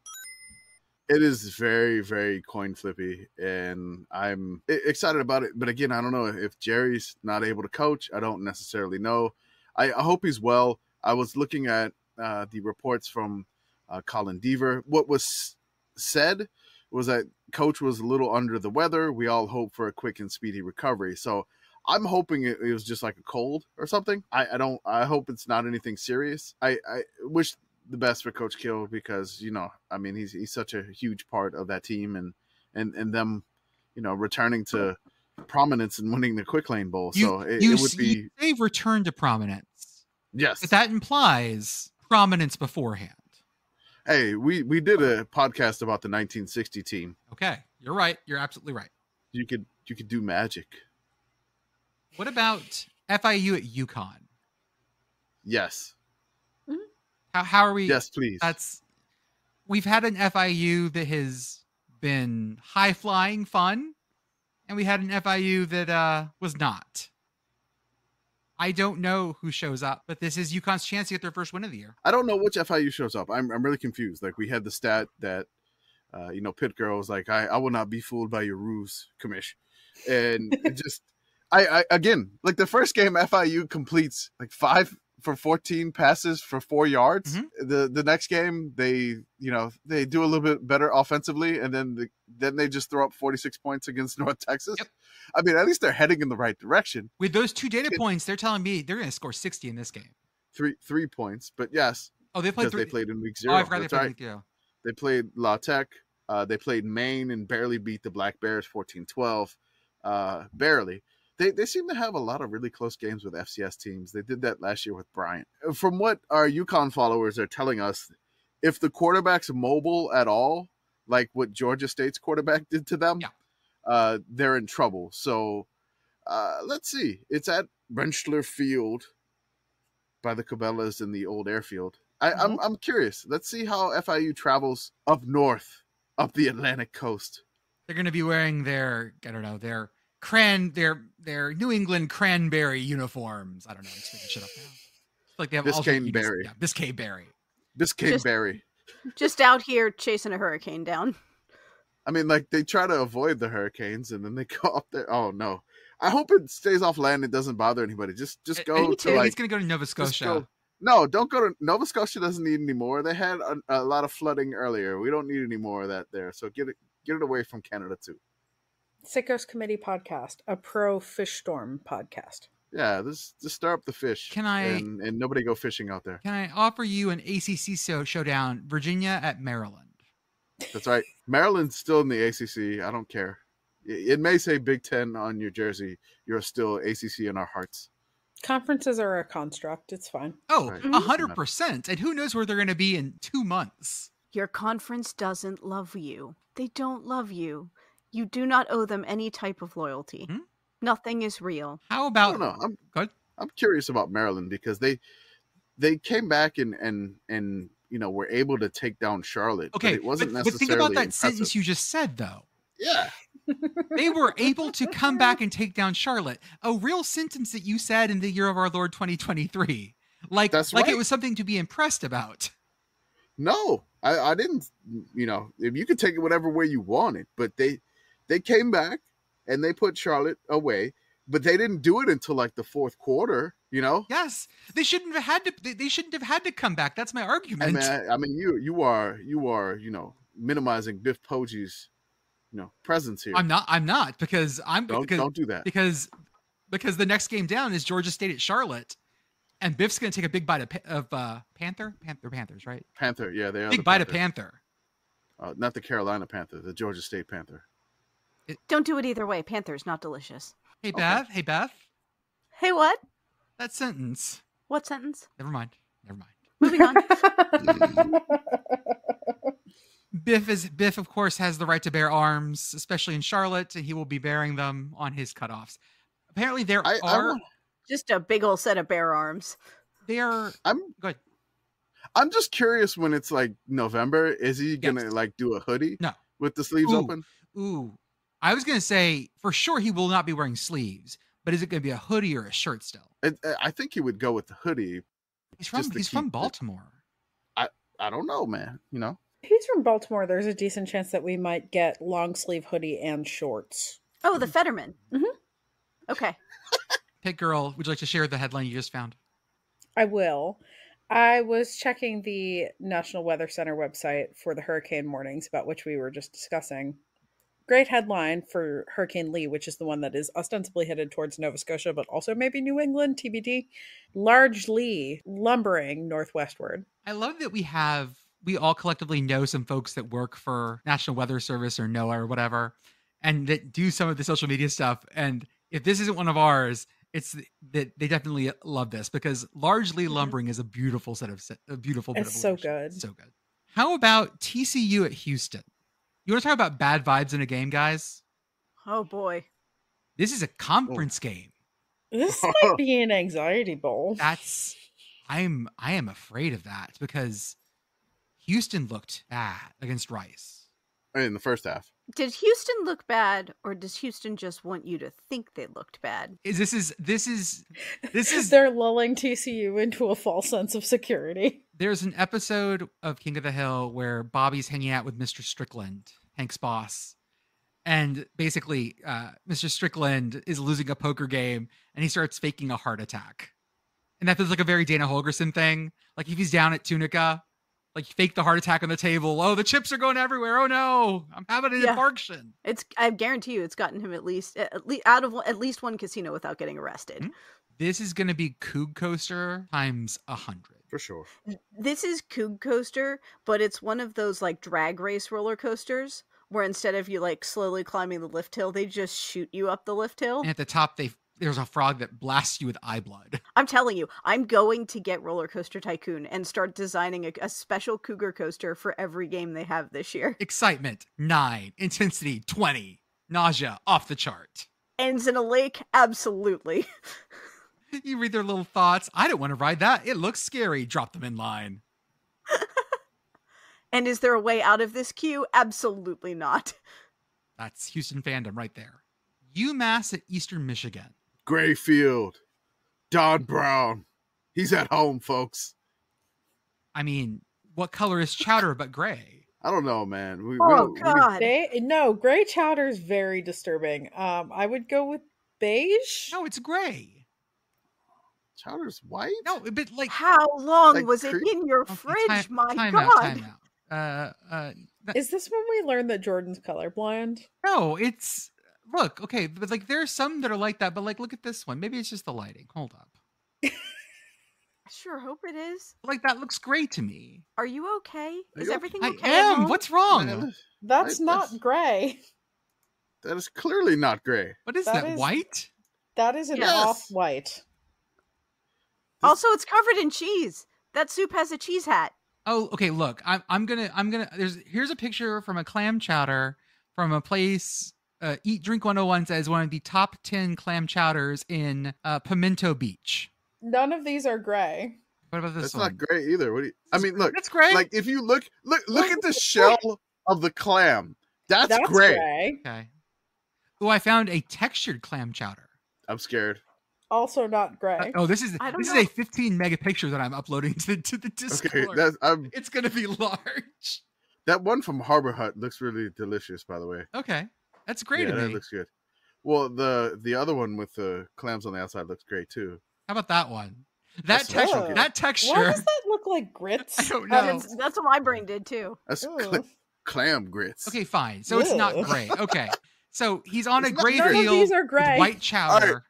It is very, very coin flippy, and I'm excited about it. But again, I don't know if Jerry's not able to coach. I don't necessarily know. I, I hope he's well. I was looking at uh, the reports from uh, Colin Deaver. What was said was that coach was a little under the weather. We all hope for a quick and speedy recovery. So I'm hoping it, it was just like a cold or something. I, I don't. I hope it's not anything serious. I, I wish the best for Coach Kill because you know, I mean, he's he's such a huge part of that team and and and them, you know, returning to prominence and winning the Quick Lane Bowl. You, so it, you, it would be say return to prominence, yes. but that implies prominence beforehand. hey, we we did a podcast about the 1960 team. Okay, you're right. You're absolutely right. You could you could do magic. What about FIU at UConn? Yes. How how are we? Yes, please. That's we've had an FIU that has been high flying fun, and we had an FIU that uh was not. I don't know who shows up, but this is UConn's chance to get their first win of the year. I don't know which FIU shows up. I'm I'm really confused. Like we had the stat that uh, you know, Pit Girl was like, I, I will not be fooled by your ruse, commish. And it just I, I again, like the first game FIU completes like five for 14 passes for four yards. Mhm. The the next game they you know they do a little bit better offensively, and then the, then they just throw up 46 points against North Texas. Yep. I mean, at least they're heading in the right direction. With those two data It- points, they're telling me they're going to score 60 in this game. Three three points, but yes, Oh, they played three. they played in week oh, zero. I forgot they played right. week zero. They played La Tech. Uh, they played Maine and barely beat the Black Bears 14 12. Uh, barely. They, they seem to have a lot of really close games with FCS teams. They did that last year with Bryant. From what our UConn followers are telling us, if the quarterback's mobile at all, like what Georgia State's quarterback did to them, Yeah. uh, they're in trouble. So uh, let's see. It's at Rentschler Field by the Cabela's in the old airfield. I, I'm I'm curious. Let's see how FIU travels up north, up the Atlantic coast. They're going to be wearing their I don't know their cran their their New England cranberry uniforms. I don't know. I'm just making shit up now. It's like they have Biscayne alternate unis- berry. Yeah, Biscay berry. Biscayne Just- Berry. Just out here chasing a hurricane down. I mean, like they try to avoid the hurricanes, and then they go up there. Oh no! I hope it stays off land. It doesn't bother anybody. Just just Uh, go uh, to it's like. going to go to Nova Scotia. go- No, don't go to Nova Scotia. Doesn't need any more. They had a, a lot of flooding earlier. We don't need any more of that there. So get it get it away from Canada too. Sickos Committee podcast, a pro fish storm podcast. Yeah, this just stir up the fish. Can I- And, and nobody go fishing out there. Can I offer you an ACC show, showdown? Virginia at Maryland. That's right. Maryland's still in the ACC. I don't care. It it may say Big Ten on your jersey. You're still ACC in our hearts. Conferences are a construct. It's fine. Oh, Right. a hundred percent. And who knows where they're going to be in two months? Your conference doesn't love you. They don't love you. You do not owe them any type of loyalty. Hmm? Nothing is real. How about don't. I'm Good. I'm curious about Maryland because they they came back and and and you know were able to take down Charlotte. but okay? it wasn't but, but think about that impressive. sentence you just said, though. Yeah, They were able to come back and take down Charlotte. A real sentence that you said in the year of our Lord 2023. Like, That's like it was something to be impressed about. no, I I didn't. You know, if you could take it whatever way you wanted, but they they came back and they put Charlotte away. but they didn't do it until like the fourth quarter. You know, Yes, they shouldn't have had to. They, they shouldn't have had to come back. That's my I argument. mean, I, I mean, you you are you are you know minimizing Biff Poggi's you know presence here. I'm not. I'm not because I'm don't because, don't do that. because because the next game down is Georgia State at Charlotte, and Biff's going to take a big bite of, of uh, Panther. Panther Panthers, right? Panther, yeah, they are Big the bite of Panther. Panther. Uh, not the Carolina Panther, the Georgia State Panther. Don't do it either way. Panther's not delicious. Hey Okay. Beth. Hey Beth. Hey, what? That sentence. What sentence? Never mind. Never mind. Moving on. Biff is Biff, of course, has the right to bear arms, especially in Charlotte, he will be bearing them on his cutoffs. Apparently, there I, I are Just a big old set of bare arms. there. I'm good. I'm just curious when it's like November, is he gonna Yes. like do a hoodie? No. With the sleeves Ooh. open? Ooh, I was gonna say for sure he will not be wearing sleeves, but is it gonna be a hoodie or a shirt still? It, I think he would go with the hoodie. He's from he's from keep the- Baltimore. I don't know, man. You know, He's from Baltimore. There's a decent chance that we might get long sleeve hoodie and shorts. Oh, the Fetterman. Mhm. Okay. Pit girl, would you like to share the headline you just found? I will. I was checking the National Weather Center website for the hurricane warnings about which we were just discussing. Great headline for Hurricane Lee, which is the one that is ostensibly headed towards Nova Scotia, but also maybe New England, TBD. largely lumbering northwestward. I love that we have we all collectively know some folks that work for National Weather Service or NOAA or whatever, and that do some of the social media stuff. And if this isn't one of ours, it's that they definitely love this because largely Mhm. lumbering is a beautiful set of a beautiful. It's so good. so good. How about TCU at Houston? You want to talk about bad vibes in a game, guys? Oh boy. This is a conference game. This might be an anxiety bowl. That's I'm I am afraid of that because Houston looked bad against Rice. in the first half. Did Houston look bad, or does Houston just want you to think they looked bad? Is this is this is this is They're lulling TCU into a false sense of security. there's an episode of King of the Hill where Bobby's hanging out with Mr. Strickland, Hank's boss. And basically, uh, Mr. Strickland is losing a poker game and he starts faking a heart attack. And that feels like a very Dana Holgorsen thing. Like if he's down at Tunica, like fake the heart attack on the table. Oh, the chips are going everywhere. Oh no, I'm having an Yeah. infarction. It's I guarantee you, it's gotten him at least at least out of at least one casino without getting arrested. Mhm. This is going to be Coog Coaster times a hundred. For sure. This is Coog Coaster, but it's one of those like drag race roller coasters where instead of you like slowly climbing the lift hill, they just shoot you up the lift hill. And at the top, they there's a frog that blasts you with eye blood. I'm telling you, I'm going to get Roller Coaster Tycoon and start designing a, a special Cougar coaster for every game they have this year. Excitement nine, intensity twenty, nausea off the chart. Ends in a lake, absolutely. You read their little thoughts. I don't want to ride that. It looks scary. Drop them in line. And is there a way out of this queue? Absolutely not. That's Houston fandom right there. UMass at Eastern Michigan. Grayfield, Don Brown. He's at home, folks. I mean, what color is chowder but gray? I don't know, man. We, we Oh don't- we- god. They, no, gray chowder is very disturbing. Um, I would go with beige. No, it's gray. Chowder's white. No, but like How long Like was it in your okay, fridge? time- My time god. out, time out. Uh, uh, th- Is this when we learned that Jordan's colorblind? no, it's look okay, but like there's some that are like that. But like, look at this one. Maybe it's just the lighting. Hold up. I sure hope it is. Like that looks great to me. Are you okay? Are Is you everything I okay? at am. home? What's wrong? Man, That's I- not that's- gray. that is clearly not gray. What is That that? is- White? That is an Yes. off-white. Also, it's covered in cheese. That soup has a cheese hat. Oh, okay. Look, I'm I'm gonna I'm gonna. There's here's a picture from a clam chowder from a place. Uh, Eat Drink 101 says one of the top ten clam chowders in uh, Pimento Beach. None of these are gray. What about this That's one? not gray either. What do you? I mean, look, That's great. like if you look, look, look at the shell of the clam. That's, That's gray. gray. okay. Oh, I found a textured clam chowder. I'm scared. Also not uh, gray. Oh, this is this know. is a 15 mega picture that I'm uploading to the to the Discord. Okay, that's I'm, it's gonna be large. that one from Harbor Hut looks really delicious. By the way, Okay, that's great yeah, to that me. looks good. Well, the the other one with the clams on the outside looks great too. How about that one? That That's texture. special. That texture. Why does that look like grits? I don't know. is- that's what my brain did too. That's cl- clam grits. Okay, fine. So it's not gray. Okay. So he's on a It's not gray gray. None of field these are with gray. white chowder.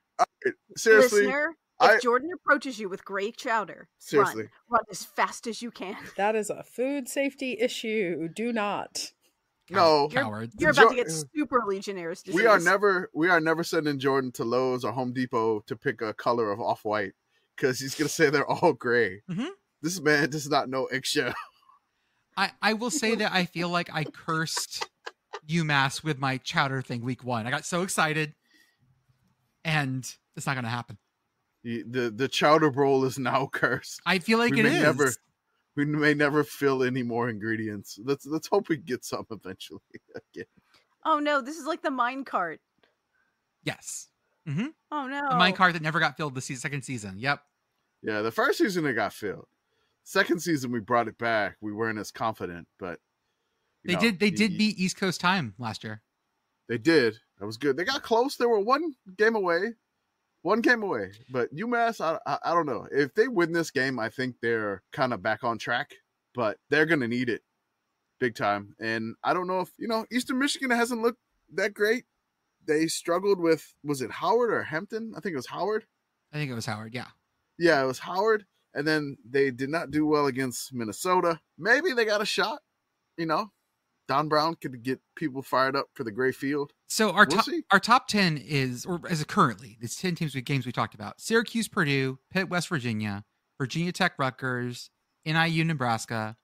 Seriously, Listener, if I- Jordan approaches you with gray chowder, seriously. run, run as fast as you can. That is a food safety issue. Do not. No, You're- You're Jo- about to get super Legionnaires disease. we are never we are never sending Jordan to Lowe's or Home Depot to pick a color of off white because he's gonna say they're all gray. Mhm. This man does not know eggshell. I, I will say that I feel like I cursed UMass with my chowder thing week one. I got so excited, and it's not going to happen. The, the the chowder bowl is now cursed. I feel like We it may is. never- We may never fill any more ingredients. Let's let's hope we get some eventually. Again. Oh no, this is like the mine cart. Yes, Mm-hmm. Oh no. the mine cart that never got filled the se- second season. Yep. Yeah, the first season it got filled. Second season we brought it back. We weren't as confident, but They know, did. They y- did y- beat East Coast time last year. They did. That was good. They got close. They were one game away. One game away. But UMass, I, I, I don't know. If they win this game, I think they're kind of back on track. But they're going to need it big time. And I don't know if, you know, Eastern Michigan hasn't looked that great. They struggled with, was it Howard or Hampton? I think it was Howard. I think it was Howard. Yeah. Yeah, it was Howard. And then they did not do well against Minnesota. Maybe they got a shot. You know, Don Brown could get people fired up for the gray field. So our We'll top see. our top ten is, or as currently, these ten teams with games we talked about: Syracuse, Purdue, Pitt, West Virginia, Virginia Tech, Rutgers, NIU, Nebraska,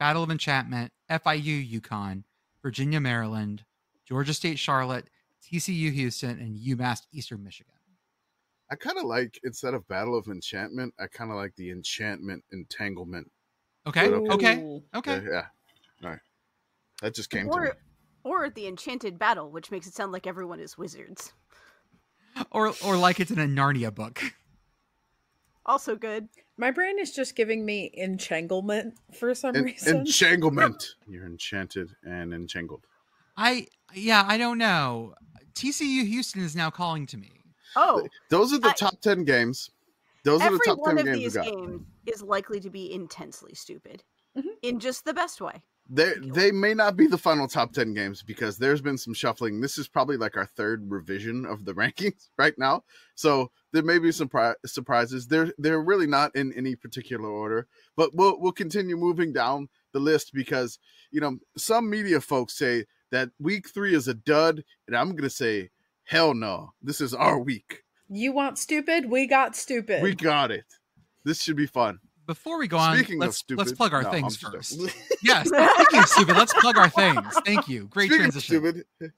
Battle of Enchantment, FIU, UConn, Virginia, Maryland, Georgia State, Charlotte, TCU, Houston, and UMass, Eastern Michigan. I kind of like instead of Battle of Enchantment, I kind of like the Enchantment Entanglement. Okay, Okay. okay, okay. Yeah, yeah. All right. That just came to me. or or the enchanted battle, which makes it sound like everyone is wizards. Or or like it's in a Narnia book. Also good. My brain is just giving me enchanglement for some En- reason. enchanglement. You're enchanted and entangled. I yeah, I don't know. TCU Houston is now calling to me. Oh, Those are the I- top 10 games. Those are the top one 10 of games we these games is likely to be intensely stupid, Mhm. in just the best way. They they may not be the final top 10 games because there's been some shuffling. This is probably like our third revision of the rankings right now. So there may be some pri- surprises. They're they're really not in any particular order, but we'll we'll continue moving down the list because you know some media folks say that week 3 is a dud and I'm going to say hell no. This is our week. you want stupid? We got stupid. We got it. This should be fun. Before we go on, Speaking let's stupid, let's plug our no, things first. yes, thank you, stupid. Let's plug our things. Thank you. Great Speaking transition. stupid,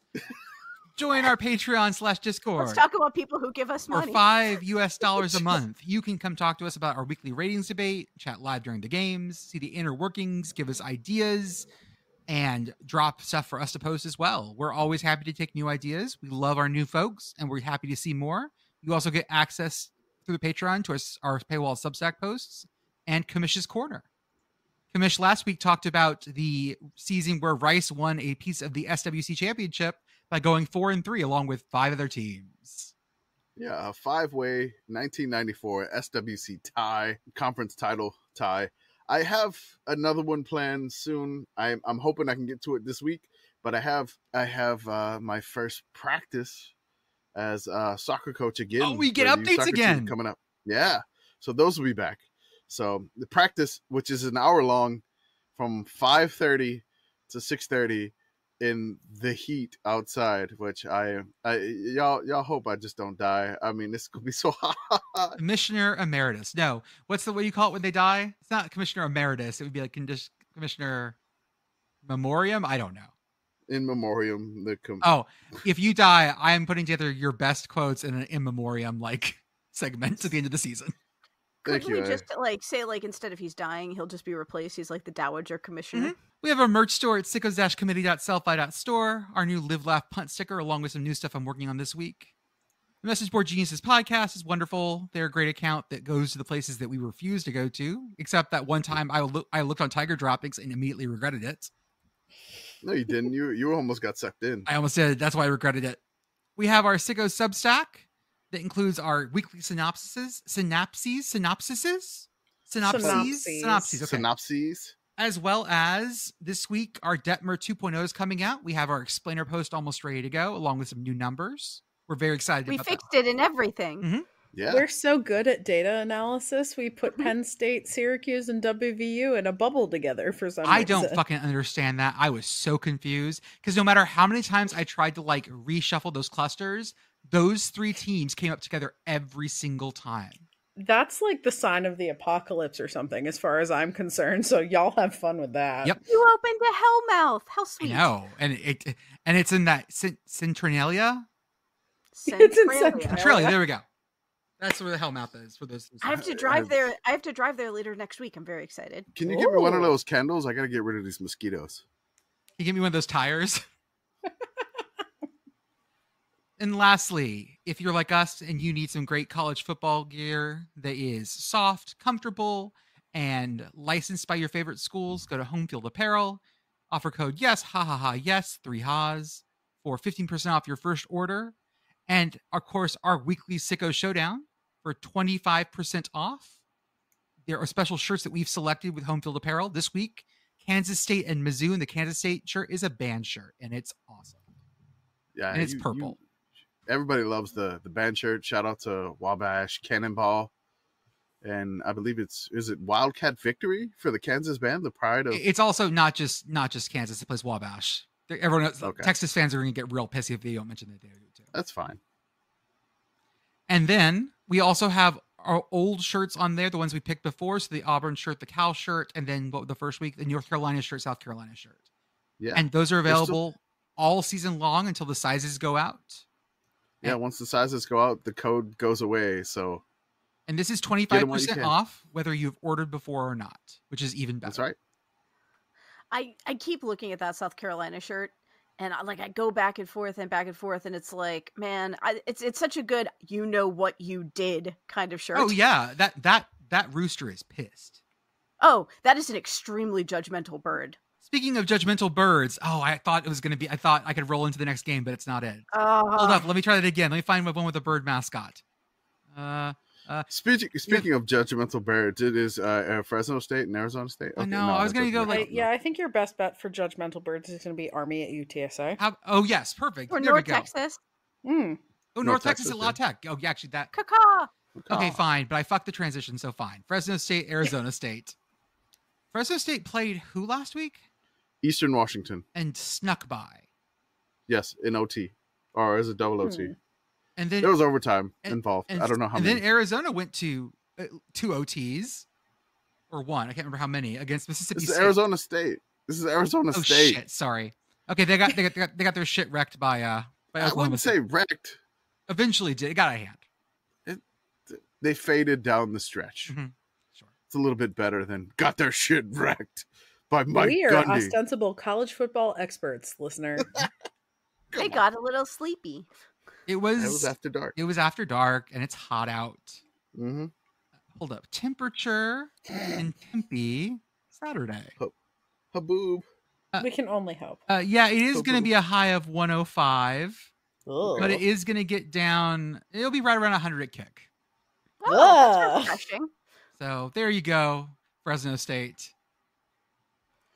Join our Patreon slash Discord. Let's talk about people who give us money. For money. five US dollars a month, you can come talk to us about our weekly ratings debate, chat live during the games, see the inner workings, give us ideas, and drop stuff for us to post as well. We're always happy to take new ideas. We love our new folks, and we're happy to see more. You also get access through the Patreon to our, our paywall Substack posts and Commish's Corner. Kamish last week talked about the season where Rice won a piece of the SWC championship by going four and three along with five other teams. Yeah, a five-way 1994 SWC tie, conference title tie. I have another one planned soon. I'm I'm hoping I can get to it this week, but I have I have uh, my first practice as a soccer coach again. Oh, we get for the youth updates again. coming up. Yeah, so those will be back. So the practice, which is an hour long, from 5:30 to 6:30 in the heat outside, which I, I y'all y'all hope I just don't die. I mean, this could be so hot. Commissioner Emeritus. No, what's the way you call it when they die? It's not Commissioner Emeritus. It would be like Commissioner Memoriam. I don't know. in memoriam. The com- Oh, if you die, I am putting together your best quotes in an in memoriam like segment to the end of the season. Thank Couldn't you. we I- just like say like instead of he's dying, he'll just be replaced? He's like the Dowager Commissioner. Mm-hmm. We have our merch store at sickos-committee.sellfy.store. Our new Live Laugh Punt sticker, along with some new stuff I'm working on this week. The Message Board Geniuses podcast is wonderful. They're a great account that goes to the places that we refuse to go to, except that one time I, loo- I looked on Tiger Droppings and immediately regretted it. no, you didn't. You you almost got sucked in. I almost did. That's why I regretted it. We have our Sicko Substack that includes our weekly synopsises, synapses, synopsises, synopses, Synopses. synopses. Okay. Synopses. As well as this week, our Detmer 2.0 is coming out. We have our explainer post almost ready to go, along with some new numbers. We're very excited We about fixed that. it in everything. Mhm. Yeah. We're so good at data analysis. We put Penn State, Syracuse, and WVU in a bubble together for some I don't fucking understand that. I was so confused because no matter how many times I tried to like reshuffle those clusters, those three teams came up together every single time. That's like the sign of the apocalypse or something, as far as I'm concerned. So y'all have fun with that. Yep. You opened a Hellmouth. How I sweet. know, and it and it's in that Cent- Centralia. It's in Centralia. Centralia. There we go. That's where the Hellmouth is for those. those I have to drive there. I have to drive there later next week. I'm very excited. Can you give me one of those candles? I gotta get rid of these mosquitoes. Can you give me one of those tires? and lastly, if you're like us and you need some great college football gear that is soft, comfortable, and licensed by your favorite schools, go to Home Field Apparel. Offer code yes, ha ha ha, yes, three ha's for 15% off your first order. And of course, our weekly Sicko Showdown for 25% off. There are special shirts that we've selected with Home Field Apparel this week. Kansas State and Mizzou, and the Kansas State shirt is a band shirt, and it's awesome. Yeah, And it's you- you- purple. Everybody loves the the band shirt. Shout out to Wabash, Cannonball, and I believe it's is it Wildcat Victory for the Kansas band, the pride of. It's also not just not just Kansas; it plays Wabash. Everyone, knows, Okay. Texas fans are going to get real pissy if they don't mention that they do too. That's fine. And then we also have our old shirts on there, the ones we picked before. So the Auburn shirt, the Cal shirt, and then what the first week, the North Carolina shirt, South Carolina shirt. Yeah, And those are They're still- available all season long until the sizes go out. Yeah. Once the sizes go out, the code goes away. So And this is them while you 25% off whether you've ordered before or not, which is even better. that's right. I I keep looking at that South Carolina shirt, and I, like I go back and forth and back and forth, and it's like, man, I, it's it's such a good you know what you did kind of shirt. Oh yeah, that that that rooster is pissed. Oh, that is an extremely judgmental bird. Speaking of judgmental birds, oh, I thought it was going to be. I thought I could roll into the next game, but it's not it. Oh, Hold up, let me try that again. Let me find one with a bird mascot. Uh, Speaking speaking of judgmental birds, it is uh, uh, Fresno State and Arizona State. I know, I was gonna go, work like- yeah, I think your best bet for judgmental birds is going to be Army at UTSA. how, oh yes, perfect. or there North we go. Texas. Mm. Oh, North, North Texas, Texas, at La Tech. Oh, yeah, actually that. Caca. Okay, fine, but I fucked the transition, so fine. Fresno State, Arizona State. Fresno State played who last week Eastern Washington. and snuck by, Yes, in OT or is it double OT? Hmm. and then There was overtime and- involved. and, I don't know how and many. then Arizona went to uh, two OTs or one. I can't remember how many against Mississippi this is State. Arizona State. This is Arizona Oh State. shit! Sorry. Okay, they got they got they got, they got their shit wrecked by uh by I Oklahoma wouldn't State. say wrecked. Eventually, did it got a hand? They faded down the stretch. Mhm. Sure. It's a little bit better than got their shit wrecked by Mike we are Gundy. ostensible college football experts, listener. I on. got a little sleepy. It was, It was after dark. it was after dark and it's hot out. hmm Hold up, temperature in Tempe Saturday. Haboob. we can only hope. Uh, yeah, it is going to be a high of 105, Ugh. but it is going to get down. It'll be right around 100 at kick. Oh, that's refreshing. So there you go, Fresno State.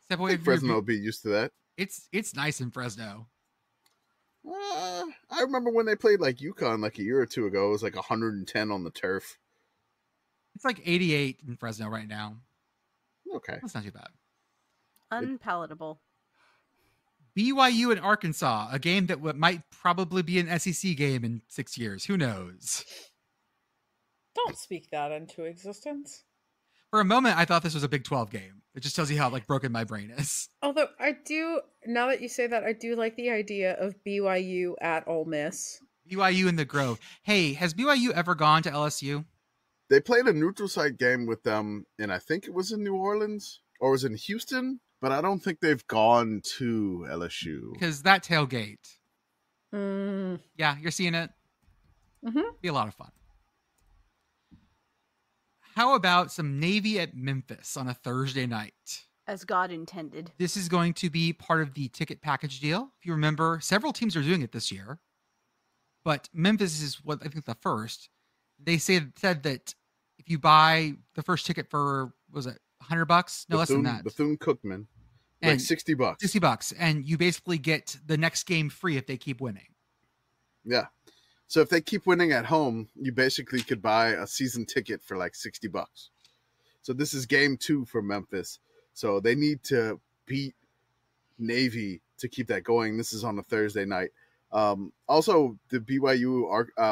Step I think Fresno will be used to that. It's it's nice in Fresno. Uh, I remember when they played like UConn like a year or two ago. It was like 110 on the turf. It's like 88 in Fresno right now. Okay. That's not too bad. Unpalatable. BYU and Arkansas, a game that w- might probably be an SEC game in six years. Who knows? Don't speak that into existence. For a moment, I thought this was a Big 12 game. It just tells you how like broken my brain is. Although I do, now that you say that, I do like the idea of BYU at Ole Miss. BYU in the Grove. Hey, has BYU ever gone to LSU? They played a neutral site game with them, and I think it was in New Orleans or was in Houston, but I don't think they've gone to LSU. Because that tailgate. Mm. Yeah, you're seeing it. Mhm. Be a lot of fun. How about some Navy at Memphis on a Thursday night? As God intended. This is going to be part of the ticket package deal. If you remember, several teams are doing it this year. but Memphis is what I think the first. They say said that if you buy the first ticket for what was it hundred bucks? No, less than that. Bethune Cookman, like And sixty bucks. 60 bucks and you basically get the next game free if they keep winning Yeah. So if they keep winning at home, you basically could buy a season ticket for like 60 bucks. So this is game two for Memphis. So they need to beat Navy to keep that going. This is on a Thursday night. Um, also, the BYU uh,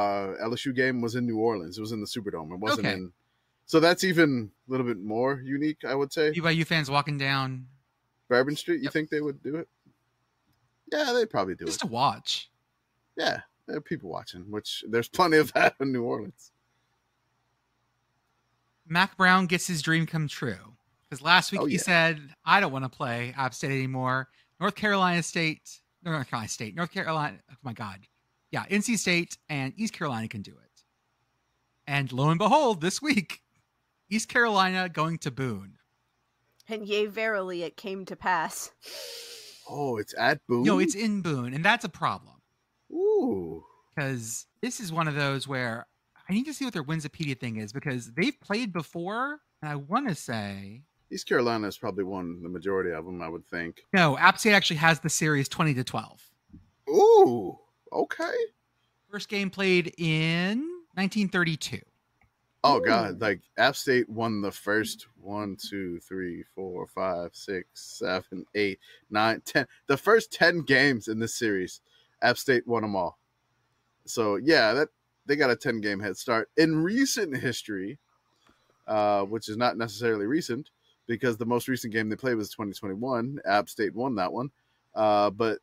LSU game was in New Orleans. It was in the Superdome. It wasn't Okay. in. So that's even a little bit more unique, I would say. BYU fans walking down Bourbon Street, you Yep. think they would do it? Yeah, they'd probably do just it. to watch Yeah, Eh, people watching, which there's plenty of that in New Orleans. Mack Brown gets his dream come true because last week Oh, he yeah. said i don't want to play app state anymore north carolina state north carolina state north carolina oh my god yeah nc state and east carolina can do it and lo and behold this week east carolina going to boone And yea, verily, it came to pass. Oh, it's at Boone. no it's in boone and that's a problem Ooh. because this is one of those where I need to see what their Winsipedia thing is because they've played before, and I want to say East Carolina has probably won the majority of them, I would think. no. App State actually has the series twenty to twelve. Ooh. Okay. First game played in 1932. Oh Ooh. God! Like App State won the first one, two, three, four, five, six, seven, eight, nine, ten. The first ten games in this series, App State won them all. So yeah, that they got a ten game head start in recent history, uh, which is not necessarily recent because the most recent game they played was 2021. App State won that one, uh, but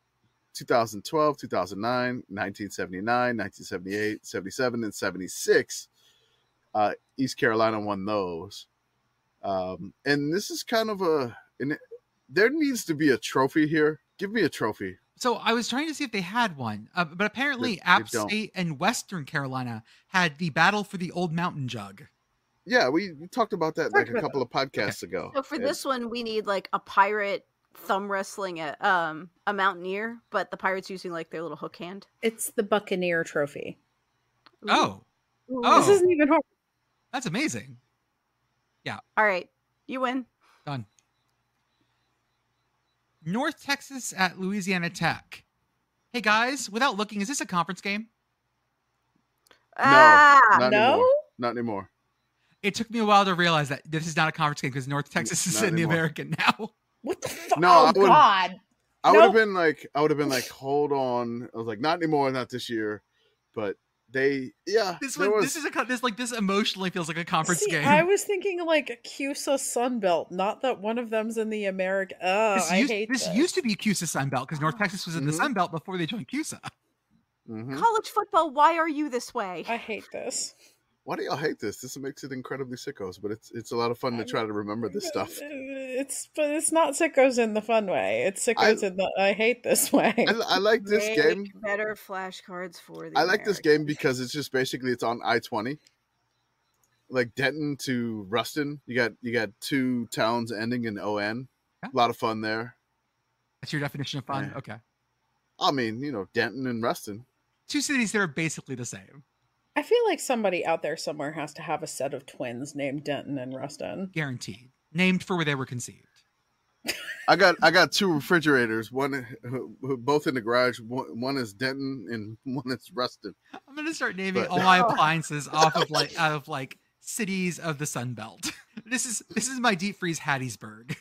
2012, 2009, 1979, 1978, 77, and 76 uh, East Carolina won those. Um, and this is kind of a, it, there needs to be a trophy here. Give me a trophy. So I was trying to see if they had one, uh, but apparently They- they App don't. State and Western Carolina had the battle for the Old Mountain Jug. Yeah, we, we talked about that like a couple of podcasts ago. So for And- this one, we need like a pirate thumb wrestling a um a mountaineer, but the pirates using like their little hook hand. It's the Buccaneer Trophy. Ooh. Oh, Ooh. Oh. This isn't even hard. that's amazing. Yeah. All right, you win. Done. North Texas at Louisiana Tech. Hey guys, without looking, is this a conference game? ah, not no? anymore. Not anymore. It took me a while to realize that this is not a conference game because North Texas is not in the. American now. What the fuck? No, oh, I wouldn't- God. I would have been like, I would have been like, hold on. I was like, not anymore, not this year. But they, yeah, This one, was, this is a this like this emotionally feels like a conference See, game. I was thinking like CUSA Sunbelt, not that one of them's in the America. Oh, this I used, hate this this. used to be CUSA Sun Belt because North Texas was in the Mhm. Sun Belt before they joined CUSA. Mhm. college football. Why are you this way? I hate this. Why do y'all hate this? This makes it incredibly sickos, but it's it's a lot of fun to try to remember this stuff. It's but it's not sickos in the fun way. It's sickos in the I hate this way. I, I like this Make game. better flashcards for the. I like this game because it's just basically it's on I twenty, like Denton to Ruston. You got you got two towns ending in on. Yeah. A lot of fun there. That's your definition of fun. Yeah. Okay, I mean, you know, Denton and Ruston. two cities that are basically the same, I feel like somebody out there somewhere has to have a set of twins named Denton and Ruston. guaranteed. Named for where they were conceived. I got I got two refrigerators. One, both in the garage. One, one is Denton and one is Ruston. I'm gonna start naming But- all my appliances off of like out of like cities of the Sun Belt. This is this is my deep freeze Hattiesburg.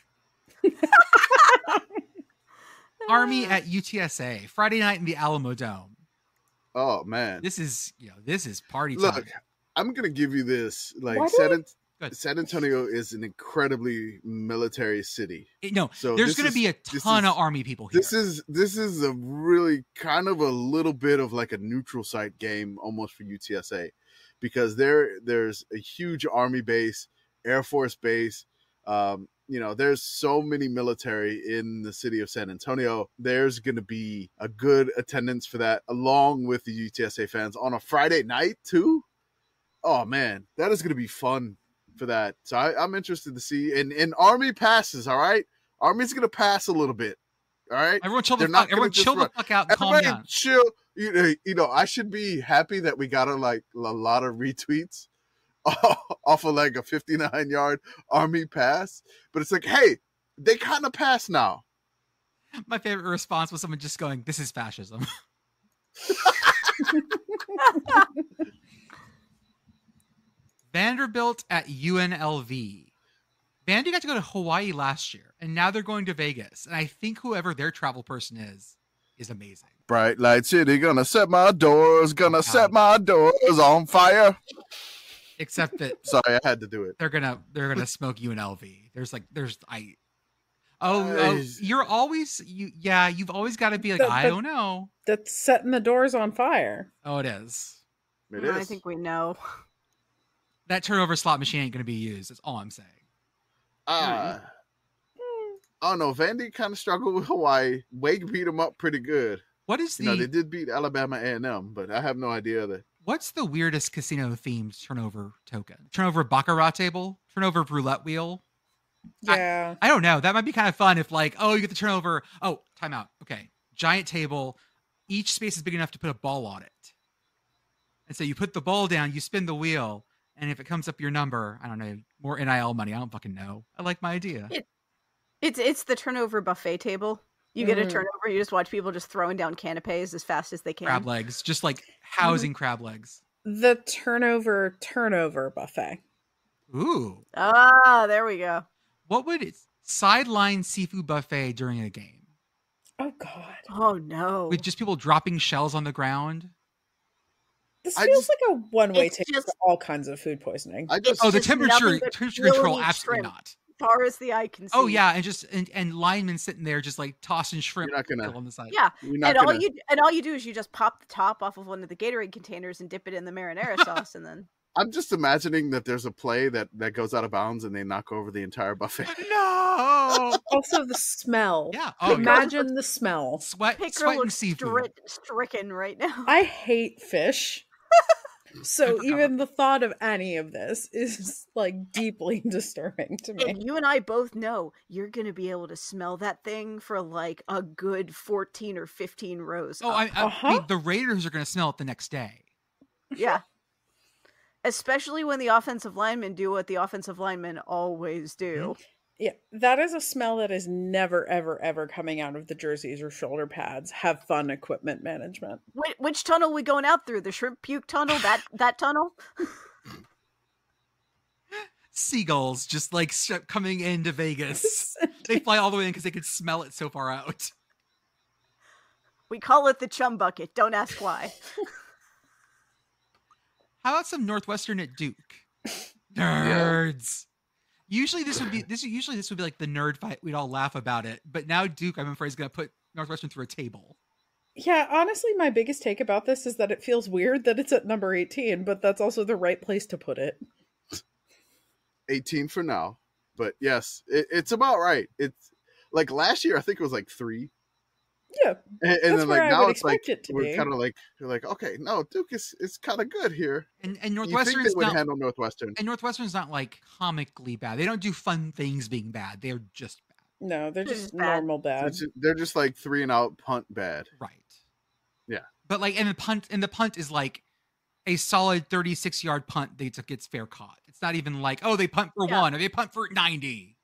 Army at UTSA Friday night in the Alamo Dome. Oh man, This is you know this is party look, time. I'm gonna give you this. Like San, San Antonio is an incredibly military city. It- no, So there's gonna is- be a this ton is- of Army people here. This is this is a really kind of a little bit of like a neutral site game almost for UTSA because there there's a huge army base, air force base. Um, you know, there's so many military in the city of San Antonio. There's going to be a good attendance for that, along with the UTSA fans on a Friday night too. Oh man, that is going to be fun for that. So I, I'm interested to see. And and Army passes. All right, Army's going to pass a little bit. All right, Everyone chill the They're not fuck. Everyone chill the fuck out and calm down. chill. You know, you know, I should be happy that we got a like a lot of retweets off of like a 59 yard army pass, but it's like, hey, they kind of pass now. My favorite response was someone just going, "This is fascism." Vanderbilt at UNLV. Vandy got to go to Hawaii last year, and now they're going to Vegas. And I think whoever their travel person is is amazing. Bright light city, gonna set my doors, gonna Yeah. set my doors on fire. Except that Sorry, I had to do it. they're gonna they're gonna smoke UNLV. There's like there's I. Oh, Uh, oh you're always you yeah you've always got to be like But- I but- don't know. That's setting the doors on fire. Oh, it is. It Mm, I think we know. That turnover slot machine ain't gonna be used. That's all I'm saying. Uh, I don't know. Vandy kind of struggled with Hawaii. Wake beat them up pretty good. What is You the know, they did beat Alabama A&M, but I have no idea that. What's the weirdest casino themed turnover token? Turnover baccarat table, turnover roulette wheel. I- Yeah. I don't know. That might be kind of fun if like, oh, you get the turnover. Oh, timeout. Okay. Giant table. Each space is big enough to put a ball on it. And so you put the ball down, you spin the wheel, and if it comes up your number, I don't know, more NIL money. I don't fucking know. I like my idea. It- It's it's the turnover buffet table. You get a Mm. turnover, you just watch people just throwing down canapes as fast as they can. crab legs, just like housing crab legs. The turnover turnover buffet. Ooh. Ah, there we go. What would it sideline seafood buffet during a game? Oh God. Oh no. With just people dropping shells on the ground? This I feels just- like a one-way ticket just- to all kinds of food poisoning. I just Oh, the just temperature nothing temperature control absolutely shrimp. not. Far as the eye can oh, see. Oh yeah, and just and, and linemen sitting there just like tossing shrimp You're not gonna- on the side. Yeah. we're not And all gonna. you and all you do is you just pop the top off of one of the Gatorade containers and dip it in the marinara sauce and then I'm just imagining that there's a play that that goes out of bounds and they knock over the entire buffet. No. Also, the smell. yeah. Oh, yeah. Imagine the smell. sweat, Picker sweat and looks seafood. stri- stricken right now. I hate fish. So even the thought of any of this is like deeply disturbing to me. And you and I both know you're gonna be able to smell that thing for like a good fourteen or fifteen rows. Oh. I, I, Uh-huh. wait, the Raiders are going to smell it the next day. yeah. Especially when the offensive linemen do what the offensive linemen always do. Yeah, that is a smell that is never, ever, ever coming out of the jerseys or shoulder pads. Have fun equipment management. Which, which tunnel we going out through? The shrimp puke tunnel? That that tunnel? Seagulls just like coming into Vegas. they fly all the way in because they could smell it so far out. We call it the chum bucket. Don't ask why. How about some Northwestern at Duke? Nerds. Usually this would be this. Usually this would be like the nerd fight. We'd all laugh about it. But now Duke, I'm afraid, is going to put Northwestern through a table. Yeah, honestly, my biggest take about this is that it feels weird that it's at number 18, but that's also the right place to put it. 18 for now, but yes, it, it's about right. It's like last year, I think it was like three, Yeah, and, and That's then where like I now would it's like expect it to we're kind of like you're like okay, no, Duke is is kind of good here. And and Northwestern is would not. handle Northwestern? And Northwestern's not like comically bad. They don't do fun things being bad. They're just bad. no, they're This just is bad. normal They're bad. just, they're just like three and out punt bad. Right. Yeah. But like, and the punt, and the punt is like a solid 36 yard punt. They took gets fair caught. It's not even like, oh, they punt for Yeah. one or they punt for 90.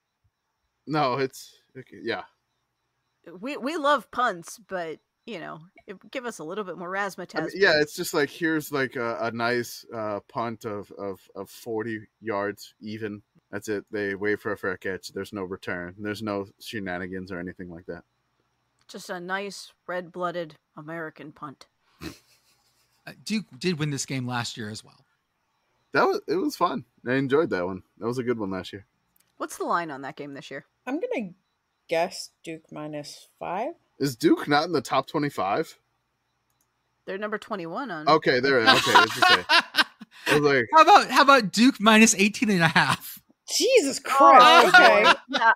No, it's okay, yeah. We we love punts, but you know, it, give us a little bit more razzmatazz. I mean, yeah, it's just like here's like a, a nice uh, punt of, of of 40 yards even. That's it. They wait for a fair catch. There's no return. There's no shenanigans or anything like that. just a nice red blooded American punt. Uh, Duke did win this game last year as well. That was it was fun. I enjoyed that one. That was a good one last year. What's the line on that game this year? I'm gonna guess Duke minus five. Is Duke not in the top 25? They're number twenty one on. Okay, there. Okay, it's okay. I was like, how about how about Duke minus 18 and a half? Jesus Oh, Christ! okay. Yeah,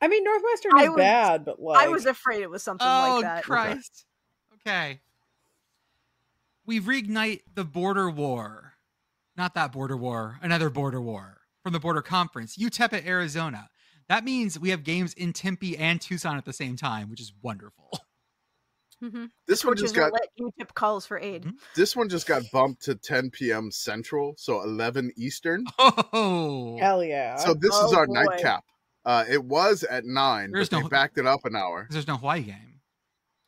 I mean Northwestern I is was- bad, but like I was afraid it was something oh, like that. Christ. Okay. We reignite the border war. Not that border war, another border war from the border conference. UTEP at Arizona. That means we have games in Tempe and Tucson at the same time, which is wonderful. hmm This one Which just got let UTEP calls for aid. Mhm. this one just got bumped to 10 p.m. Central, so 11 Eastern. Oh, Hell yeah. So this is Oh, our boy. nightcap. Uh, it was at nine, There's but they no- backed it up an hour. there's no Hawaii game.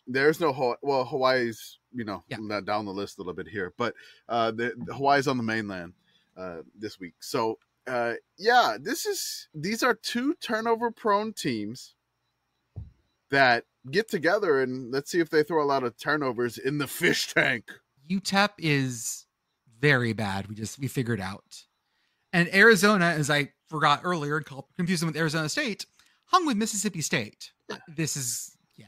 There's no Hawaii. Well, Hawaii's you know Yeah. down the list a little bit here, but uh, the, the Hawaii's on the mainland uh, this week. So uh, yeah, this is these are two turnover prone teams that get together and let's see if they throw a lot of turnovers in the fish tank. UTEP is very bad. We just we figured out, and Arizona, as I forgot earlier and called confused them with Arizona State, hung with Mississippi State. This is yeah,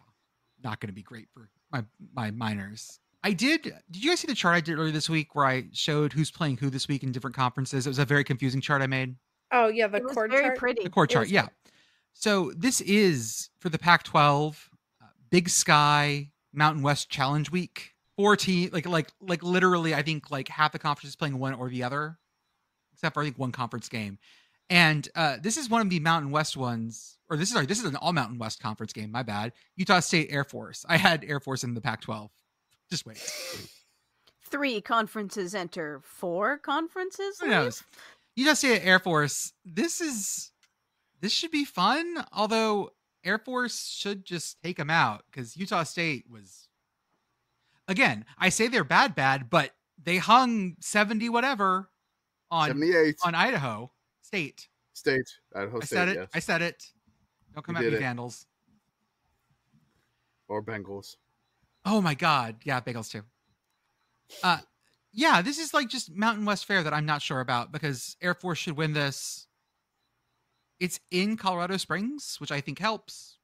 not going to be great for my my minors. I did. Did you guys see the chart I did earlier this week where I showed who's playing who this week in different conferences? It was a very confusing chart I made. oh yeah, the It was very chart. pretty. The core chart, was yeah. So this is for the Pac-12, uh, Big Sky Mountain West Challenge Week. Four team, like like like literally, I think like half the conference is playing one or the other, except for I think one conference game. And uh, this is one of the Mountain West ones, or this is sorry, this is an all Mountain West conference game. My bad. Utah State Air Force. I had Air Force in the Pac-12. Just wait. Three conferences enter. Four conferences. Who leave? knows? Utah State Air Force. This is this should be fun. Although Air Force should just take them out because Utah State was. Again, I say they're bad, bad, but they hung seventy whatever on 78 on Idaho State. state, Idaho State. I said it. yes, I said it. Don't come You at me, did it. Vandals. or Bengals. Oh my God. Yeah, bagels too. Uh, yeah, this is like just Mountain West Fair that I'm not sure about because Air Force should win this. It's in Colorado Springs, which I think helps.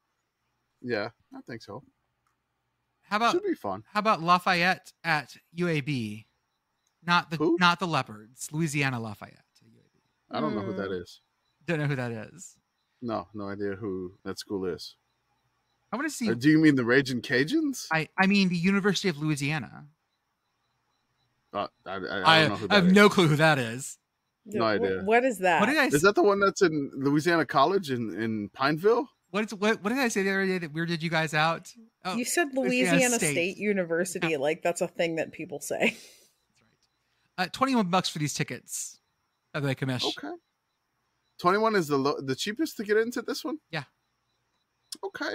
Yeah, I think so. How about Should be fun. how about Lafayette at UAB? Not the Who? not the Leopards, Louisiana Lafayette. at UAB. I don't know who that Mm. Don't know who that is. No, no idea who that school is. I want to see. Or do you mean the Raging Cajuns? I I mean the University of Louisiana. Uh, I, I, I I, don't know who I have is. no clue who that is. No Wh- idea. What is that? What did I? Is that the one that's in Louisiana College in, in Pineville? What, is, what what did I say the other day that weirded you guys out? Oh, you said Louisiana Louisiana State. State, University, like that's a thing that people say. That's right. Uh, 21 bucks for these tickets. By the way, Commish. Okay. 21 is the lo- the cheapest to get into this one? Yeah. Okay.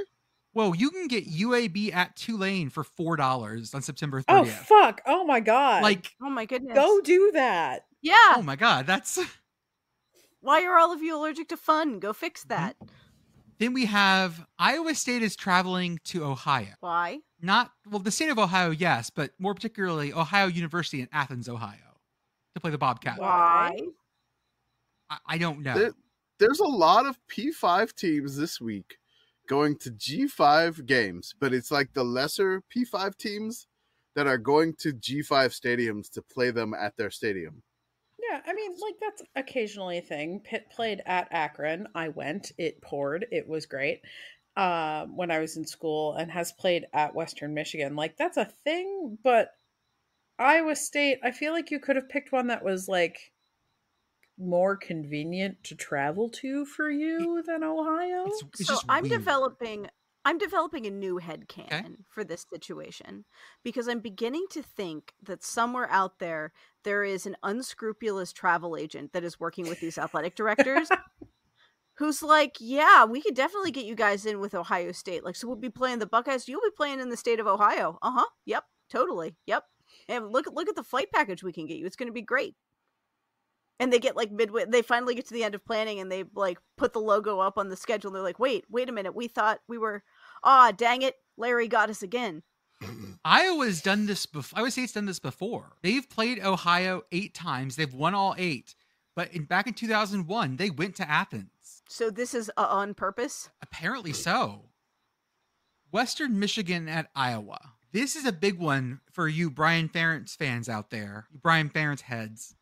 Whoa, you can get UAB at Tulane for $4 on September 30th. Oh fuck! Oh my god! like, Oh my goodness. go do that. Yeah. oh my God, that's. Why are all of you allergic to fun? Go fix Mm-hmm. that. Then we have Iowa State is traveling to Ohio. Why? Not, well, the state of Ohio, yes, but more particularly Ohio University in Athens, Ohio to play the Bobcat. Why? I, I don't know. There- There's a lot of P5 teams this week going to G5 games, but it's like the lesser P5 teams that are going to G5 stadiums to play them at their stadium. Yeah, I mean, like that's occasionally a thing. Pitt played at Akron. I went. It poured. It was great. Um, when I was in school, and has played at Western Michigan. Like that's a thing. But Iowa State, I feel like you could have picked one that was like more convenient to travel to for you than Ohio. It's, it's so just I'm weird. developing I'm developing a new headcanon for this situation because I'm beginning to think that somewhere out there there is an unscrupulous travel agent that is working with these athletic directors who's like, "Yeah, we could definitely get you guys in with Ohio State. Like so we'll be playing the Buckeyes, you'll be playing in the state of Ohio." Uh-huh. Yep. Totally. Yep. And look at look at the flight package we can get you. It's going to be great. And they get like midway they finally get to the end of planning and they like put the logo up on the schedule and they're like, "Wait, wait a minute. We thought we were ah, dang it. Larry got us again." Iowa's done this before. Iowa State's done this before. They've played Ohio eight times. They've won all eight. But in, back in 2001, they went to Athens. So this is uh, on purpose. Apparently so. Western Michigan at Iowa. This is a big one for you Brian Ferentz fans out there, Brian Ferentz heads.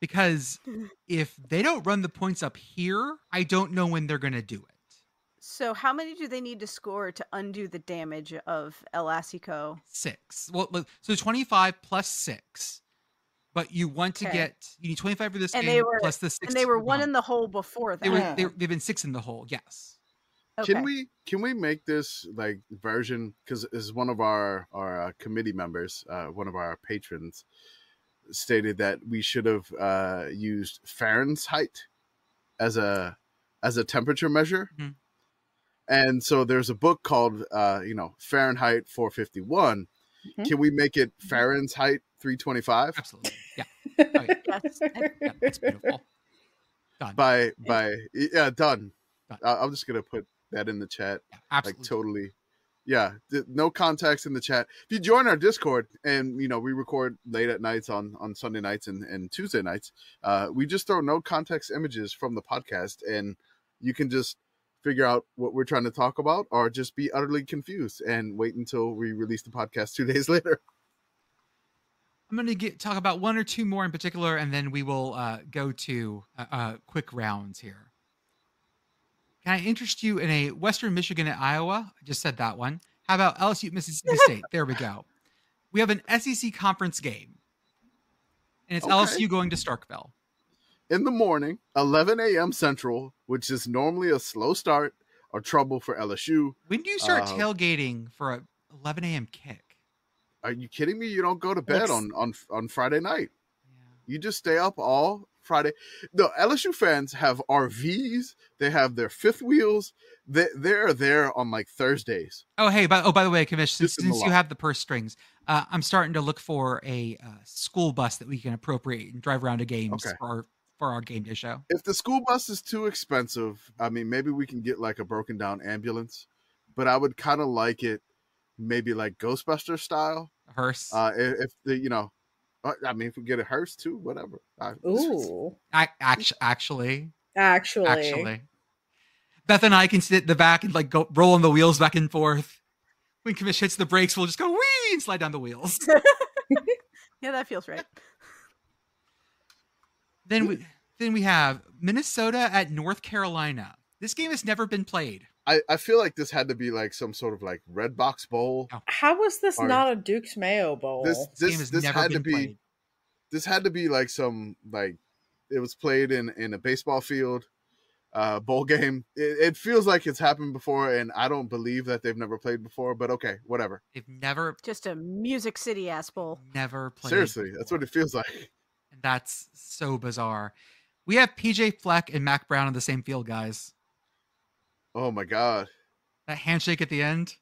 Because if they don't run the points up here, I don't know when they're going to do it. So how many do they need to score to undo the damage of El Assico? Six. Well, so 25 plus six. but you want to Okay. get you need 25 for this And game they were- plus the six. And they were one in the hole before that. They were, they, they've been six in the hole. Yes. okay. Can we can we make this like version because is one of our our uh, committee members, uh, one of our patrons, stated that we should have uh, used Fahrenheit as a as a temperature measure. Mhm. And so there's a book called uh, you know Fahrenheit 451. Mhm. Can we make it Fahrenheit 325 Absolutely. Yeah. Oh, yeah. Yes. yeah that's beautiful. Done. by by yeah done. Done. I- I'm just gonna put that in the chat. Yeah, absolutely. like totally yeah no context in the chat if you join our discord and you know we record late at nights on on sunday nights and, and tuesday nights uh we just throw no context images from the podcast and you can just figure out what we're trying to talk about or just be utterly confused and wait until we release the podcast two days later I'm going to get talk about one or two more in particular, and then we will uh, go to uh, uh, quick rounds here. Can I interest you in a Western Michigan and Iowa? I just said that one. How about LSU Mississippi State? There we go. We have an SEC conference game, and it's Okay. LSU going to Starkville. in the morning 11 a.m central which is normally a slow start or trouble for lsu When do you start Uh, tailgating for a 11 a.m. kick? are you kidding me you don't go to bed on on on friday night Yeah. You just stay up all Friday. The LSU fans have RVs. They have their fifth wheels. They they're there on like Thursdays. Oh, hey, by, oh, by the way, Commish, since, Just in the since you have the purse strings, uh, I'm starting to look for a uh, school bus that we can appropriate and drive around to games Okay. for our for our game day show. If the school bus is too expensive, I mean, maybe we can get like a broken down ambulance. But I would kind of like it, maybe like Ghostbuster style. A hearse. Uh, if, if the you know, I mean, if we get a hearse too, whatever. I, Ooh, Ac- act- actually, actually, actually, Beth and I can sit in the back and like go rolling the wheels back and forth. When Commish hits the brakes, we'll just go wee and slide down the wheels. Yeah, that feels right. then we then we have Minnesota at North Carolina. This game has never been played. I I feel like this had to be like some sort of like red box bowl. how was this Or- not a Duke's Mayo Bowl? This This, this this had to be. played. this had to be like some like it was played in in a baseball field uh bowl game it, it feels like it's happened before and i don't believe that they've never played before but okay whatever They've never Just a Music City ass bowl. never played. seriously that's what it feels like And that's so bizarre. We have PJ Fleck and Mack Brown on the same field, guys. Oh my god That handshake at the end.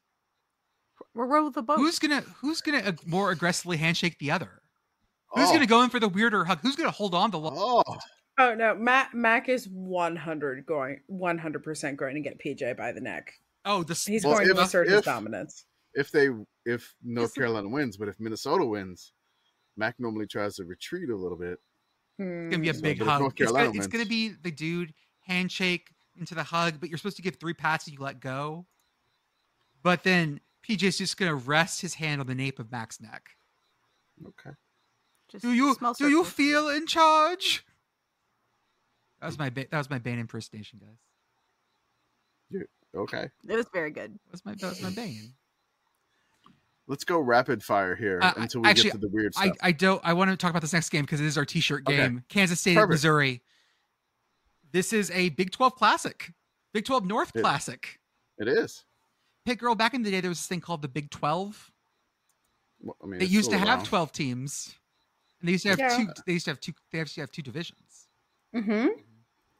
Row the boat. Who's gonna Who's gonna more aggressively handshake the other? Who's oh, gonna go in for the weirder hug? Who's gonna hold on the? Lo- oh oh no, Mack Mack is one hundred going one hundred percent going to get PJ by the neck. oh, the He's Well, going if- to assert his dominance. if they if north carolina wins but if minnesota wins mac normally tries to retreat a little bit Hmm. It's gonna be a So, big but hug. It's gonna, it's gonna be the dude handshake into the hug, but you're supposed to give three pats and you let go. But then PJ's just gonna rest his hand on the nape of Mack's neck. okay Just Do you small do you circle. feel in charge? That was my ba- that was my Bane impersonation, guys. okay It was very good. That was my that was my Bane. let's go rapid fire here Uh, until we actually, get to the weird I, stuff I don't I want to talk about this next game because it is our t-shirt Okay. game. Kansas State at Missouri. This is a Big 12 classic. Big 12 North It- classic. it is Pit Girl, back in the day, there was this thing called the Big 12. Well, I mean, They used to still have around. 12 teams. And they used to have Yeah. two they used to have two they used to have two divisions. Mm-hmm.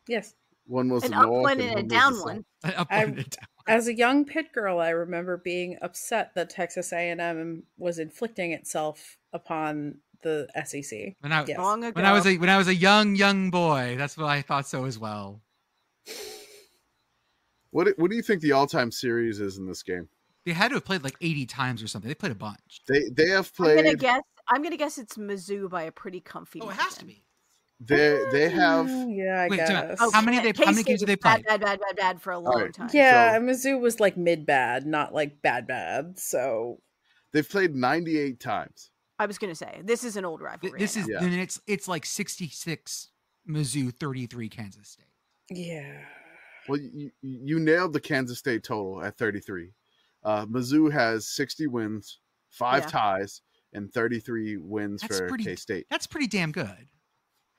Yes. one was An up one and and a down the south. one. Up one and down. As a young pit girl, I remember being upset that Texas A&M was inflicting itself upon the SEC. When I, Yes. Long ago. when I was a when I was a young young boy, that's what I thought so as well. What do- What do you think the all time series is in this game? They had to have played like 80 times or something. They played a bunch. They they have played. I'm gonna played. guess. I'm gonna guess it's Mizzou by a pretty comfy. Oh, it has to be. They they have. Mm, yeah, I Wait, guess. Oh, How many they- how many games K-State have they was bad, played? Bad, bad, bad, bad for a long right. time. Yeah, So- Mizzou was like mid bad, not like bad bad. So They've played 98 times. I was gonna say this is an old Th- rivalry. This is know. Yeah. then it's it's like 66 Mizzou, 33 Kansas State. yeah, Well, you, you nailed the Kansas State total at 33. Uh, Mizzou has 60 wins, five Yeah. ties, and 33 wins That's for K State. That's pretty damn good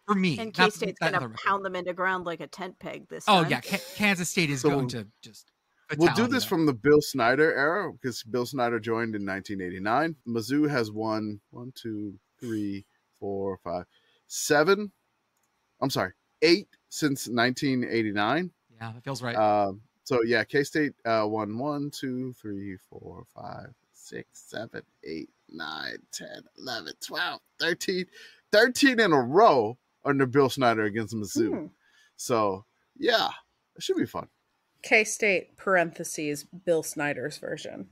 for me. And K State's gonna pound them into ground like a tent peg this Oh time. yeah, Ka- Kansas State is So going to just. We'll do this from the Bill Snyder era because Bill Snyder joined in 1989. Mizzou has won one, two, three, four, five, seven. I'm sorry, eight since 1989. Yeah, that feels right. Um, so yeah, K State uh, won one, two, three, four, five, six, seven, eight, nine, 10, 11, 12, 13, 13 in a row under Bill Snyder against Mizzou. Hmm. So yeah, it should be fun. K State parentheses Bill Snyder's version.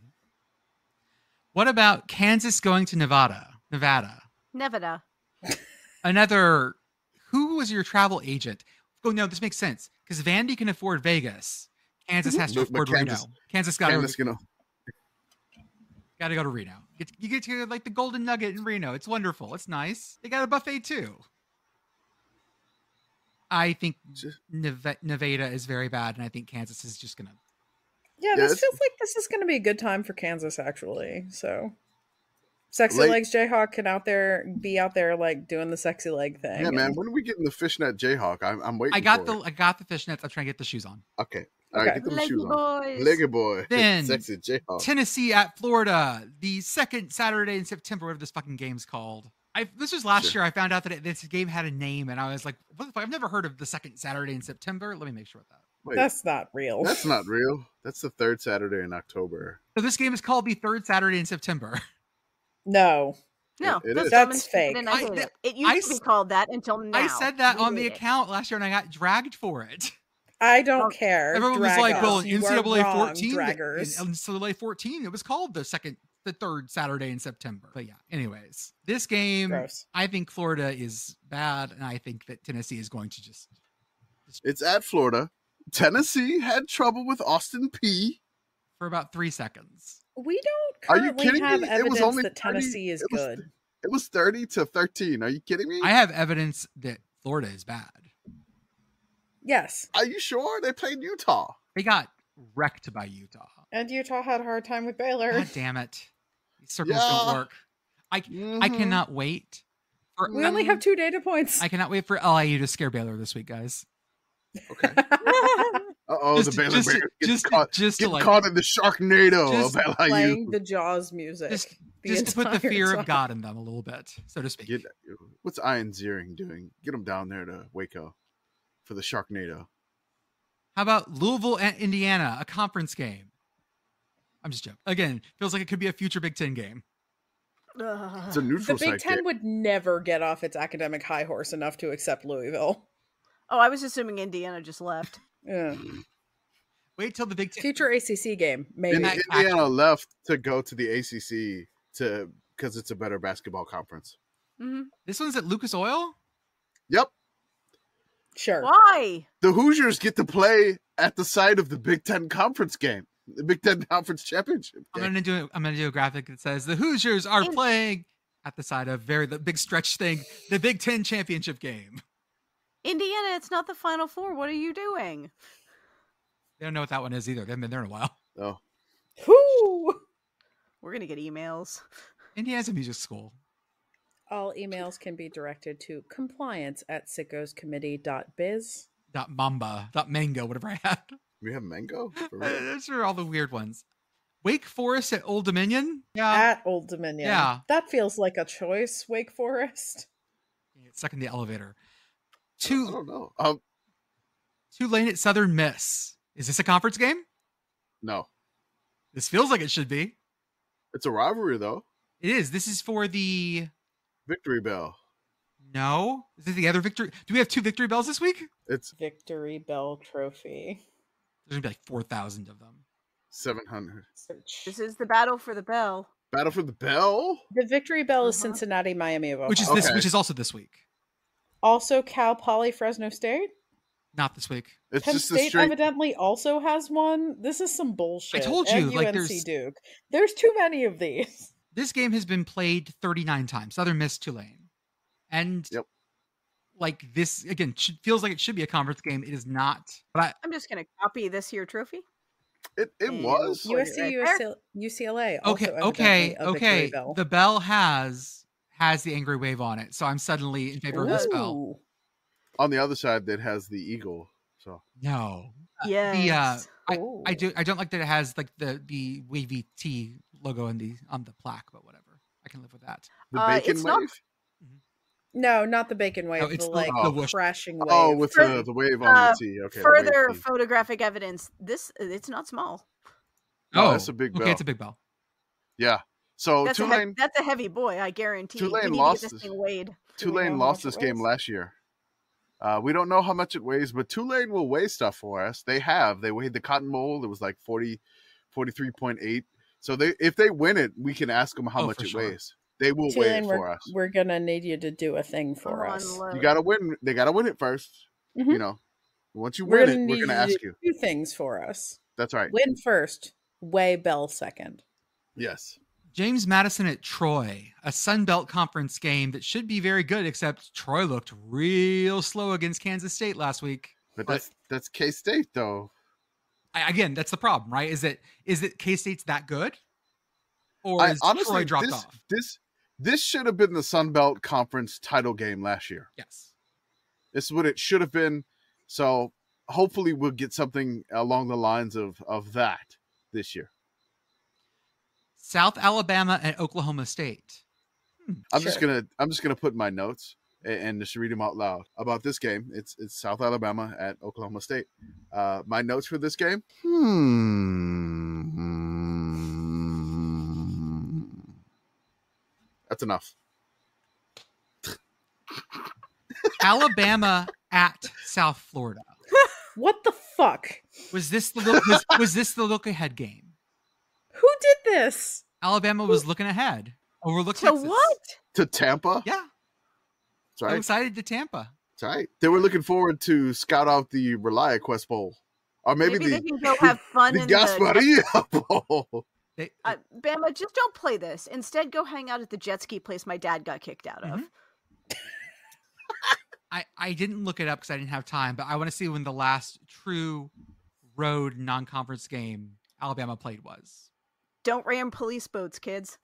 what about Kansas going to Nevada? Nevada. Nevada. Another. Who was your travel agent? Oh no, this makes sense because Vandy can afford Vegas. Kansas has to But- but afford Kansas- Reno. Kansas got to Kansas, you know, got to go to Reno. You get to like the Golden Nugget in Reno. It's wonderful. It's nice. They got a buffet too. I think Nevada is very bad, and I think Kansas is just gonna. Yeah, Yeah, this it's- feels like this is going to be a good time for Kansas, actually. So, sexy Late- legs Jayhawk can out there be out there like doing the sexy leg thing. yeah, man. When are we getting the fishnet Jayhawk? I'm, I'm waiting. I got for the it. I got the fishnets. I'm trying to get the shoes on. Okay, all right, Okay. get them Leggy shoes on. boys. Leggy boy, Then- sexy Jayhawk. Tennessee at Florida, the second Saturday in September, whatever this fucking game's called. I this was last Sure. year. I found out that it, this game had a name, and I was like, "What the fuck? I've never heard of the second Saturday in September." Let me make sure of that. Wait, That's not real. that's not real. That's the third Saturday in October. So this game is called the third Saturday in September. no. No, It- it that's is. dumb That's and stupid, fake. I I- th- it. It used I to be called that until now. I said that We on the it. account last year, and I got dragged for it. I don't care. Everyone was like, us. "Well, in You NCAA wrong, 14, in NCAA 14, it was called the second, the third Saturday in September." But yeah, anyways, this game, Gross. I think Florida is bad, and I think that Tennessee is going to just It's at Florida. Tennessee had trouble with Austin Peay for about three seconds. We don't Are you currently kidding have me? It was evidence only that 30 Tennessee is it was- good. It was 30 to 13. Are you kidding me? I have evidence that Florida is bad. Yes. Are you sure? They played Utah. They got wrecked by Utah. And Utah had a hard time with Baylor. God damn it! These circles Yeah. don't work. I I Mhm. cannot wait. For, We only have two data points. I cannot wait for LIU to scare Baylor this week, guys. Okay. Uh oh, the Just- Baylor just- Bears getting just- caught, just to, getting like- caught in the Sharknado Just of LIU. Playing the Jaws music. Just, just to put the fear time. of God in them a little bit, so to speak. Get, what's Ian Ziering doing? Get him down there to Waco for the Sharknado. How about Louisville and Indiana, a conference game? I'm just joking. Again, feels like it could be a future Big Ten game. Ugh. It's a The Big site Ten game. would never get off its academic high horse enough to accept Louisville. oh, I was assuming Indiana just left. Yeah. Wait till the Big Ten. Future ACC game, maybe. In, Indiana left to go to the ACC to because it's a better basketball conference. hmm This one's at Lucas Oil. Yep, Sure. Why? the Hoosiers get to play at the site of the Big Ten conference game, the Big Ten conference championship. I'm gonna do. I'm gonna do a graphic that says the Hoosiers are playing at the side of very the big stretch thing, the Big Ten championship game. Indiana, it's not the Final Four. What are you doing? They don't know what that one is either. They haven't been there in a while. Oh, Whoo! We're gonna get emails. Indiana's a music school. All emails can be directed to compliance at sickoscommittee.biz. Dot Mamba. Dot Mango. Whatever I had. We have mango. For real? Those are all the weird ones. Wake Forest at Old Dominion. Yeah. At Old Dominion. Yeah. That feels like a choice, Wake Forest. It's stuck in the elevator. Two. I Two don't know. Um, Tulane at Southern Miss. Is this a conference game? no, This feels like it should be. it's a rivalry though. It is. This is for the Victory Bell. no. Is it the other victory? Do we have two victory bells this week? It's Victory Bell Trophy. There's gonna be like four thousand of them. seven hundred. This is the battle for the bell. Battle for the Bell. The Victory Bell is Uh-huh. Cincinnati, Miami of Ohio. Which is this? Okay. Which is also this week. also Cal Poly Fresno State. Not this week. It's Penn just State straight. evidently also has one. This is some bullshit. I told you, And like, UNC there's- Duke. There's too many of these. This game has been played 39 times. Southern Miss Tulane, and Yep. Like this again should, feels like it should be a conference game. It is not. But I, I'm just gonna copy this here trophy. It it And was. USC, right there. UCLA. Okay, okay, okay. bell. The bell has has the angry wave on it, so I'm suddenly in favor of this bell. On the other side, that has the eagle. So No, Yeah. uh, I, I do I don't like that it has like the the wavy T logo on the on the plaque, but whatever. I can live with that. the Uh, bacon it's not- wave. No, not the bacon wave. it's the the- like the whoosh. crashing wave. Oh, with Fur- the, the wave on uh, the T. Okay. Further T. photographic evidence. This it's not small. Oh, it's a big Okay, bell. it's a big bell. Yeah. So That's a, hev- Tulane that's a heavy boy. I guarantee. Tulane we need lost this this- thing weighed. Do we Tulane lost this game last year. Uh, we don't know how much it weighs, but Tulane will weigh stuff for us. They have. They weighed the cotton mold. It was like 40, 43.8. So they if they win it, we can ask them how Oh, much for it sure. weighs. They will weigh Tulane, for us. we're gonna need you to do a thing for us. You gotta win. They gotta win it 1st Mhm. You know, once you We're win gonna it, we're gonna you ask you. do things for us. That's right. Win first, weigh bell second. Yes. James Madison at Troy, a Sun Belt Conference game that should be very good, except Troy looked real slow against Kansas State last week. But But- that's that's K State though. I, again, that's the problem, right? Is it is it K State's that good, or I, is honestly, Troy dropped this, off? this this should have been the Sun Belt Conference title game last year. Yes. This is what it should have been. So hopefully we'll get something along the lines of of that this year. South Alabama and Oklahoma State. I'm just gonna I'm just gonna put my notes and, and just read them out loud about this game. It's it's South Alabama at Oklahoma State. Uh, my notes for this game. Hmm. That's enough. Alabama at South Florida. What the fuck? Was this the look, was, was this the look ahead game? Who did this? Alabama was looking ahead. Overlooked To Texas. what? To Tampa. Yeah, That's I'm right. excited to Tampa. That's right. They were looking forward to scout out the ReliaQuest Bowl, or maybe, Maybe, they the can go have fun the in the. Gasparilla Bowl. They, Uh, Bama, just don't play this. Instead, go hang out at the jet ski place my dad got kicked out of. Mhm. I, I didn't look it up because I didn't have time, but I want to see when the last true road non-conference game Alabama played was Don't ram police boats, kids.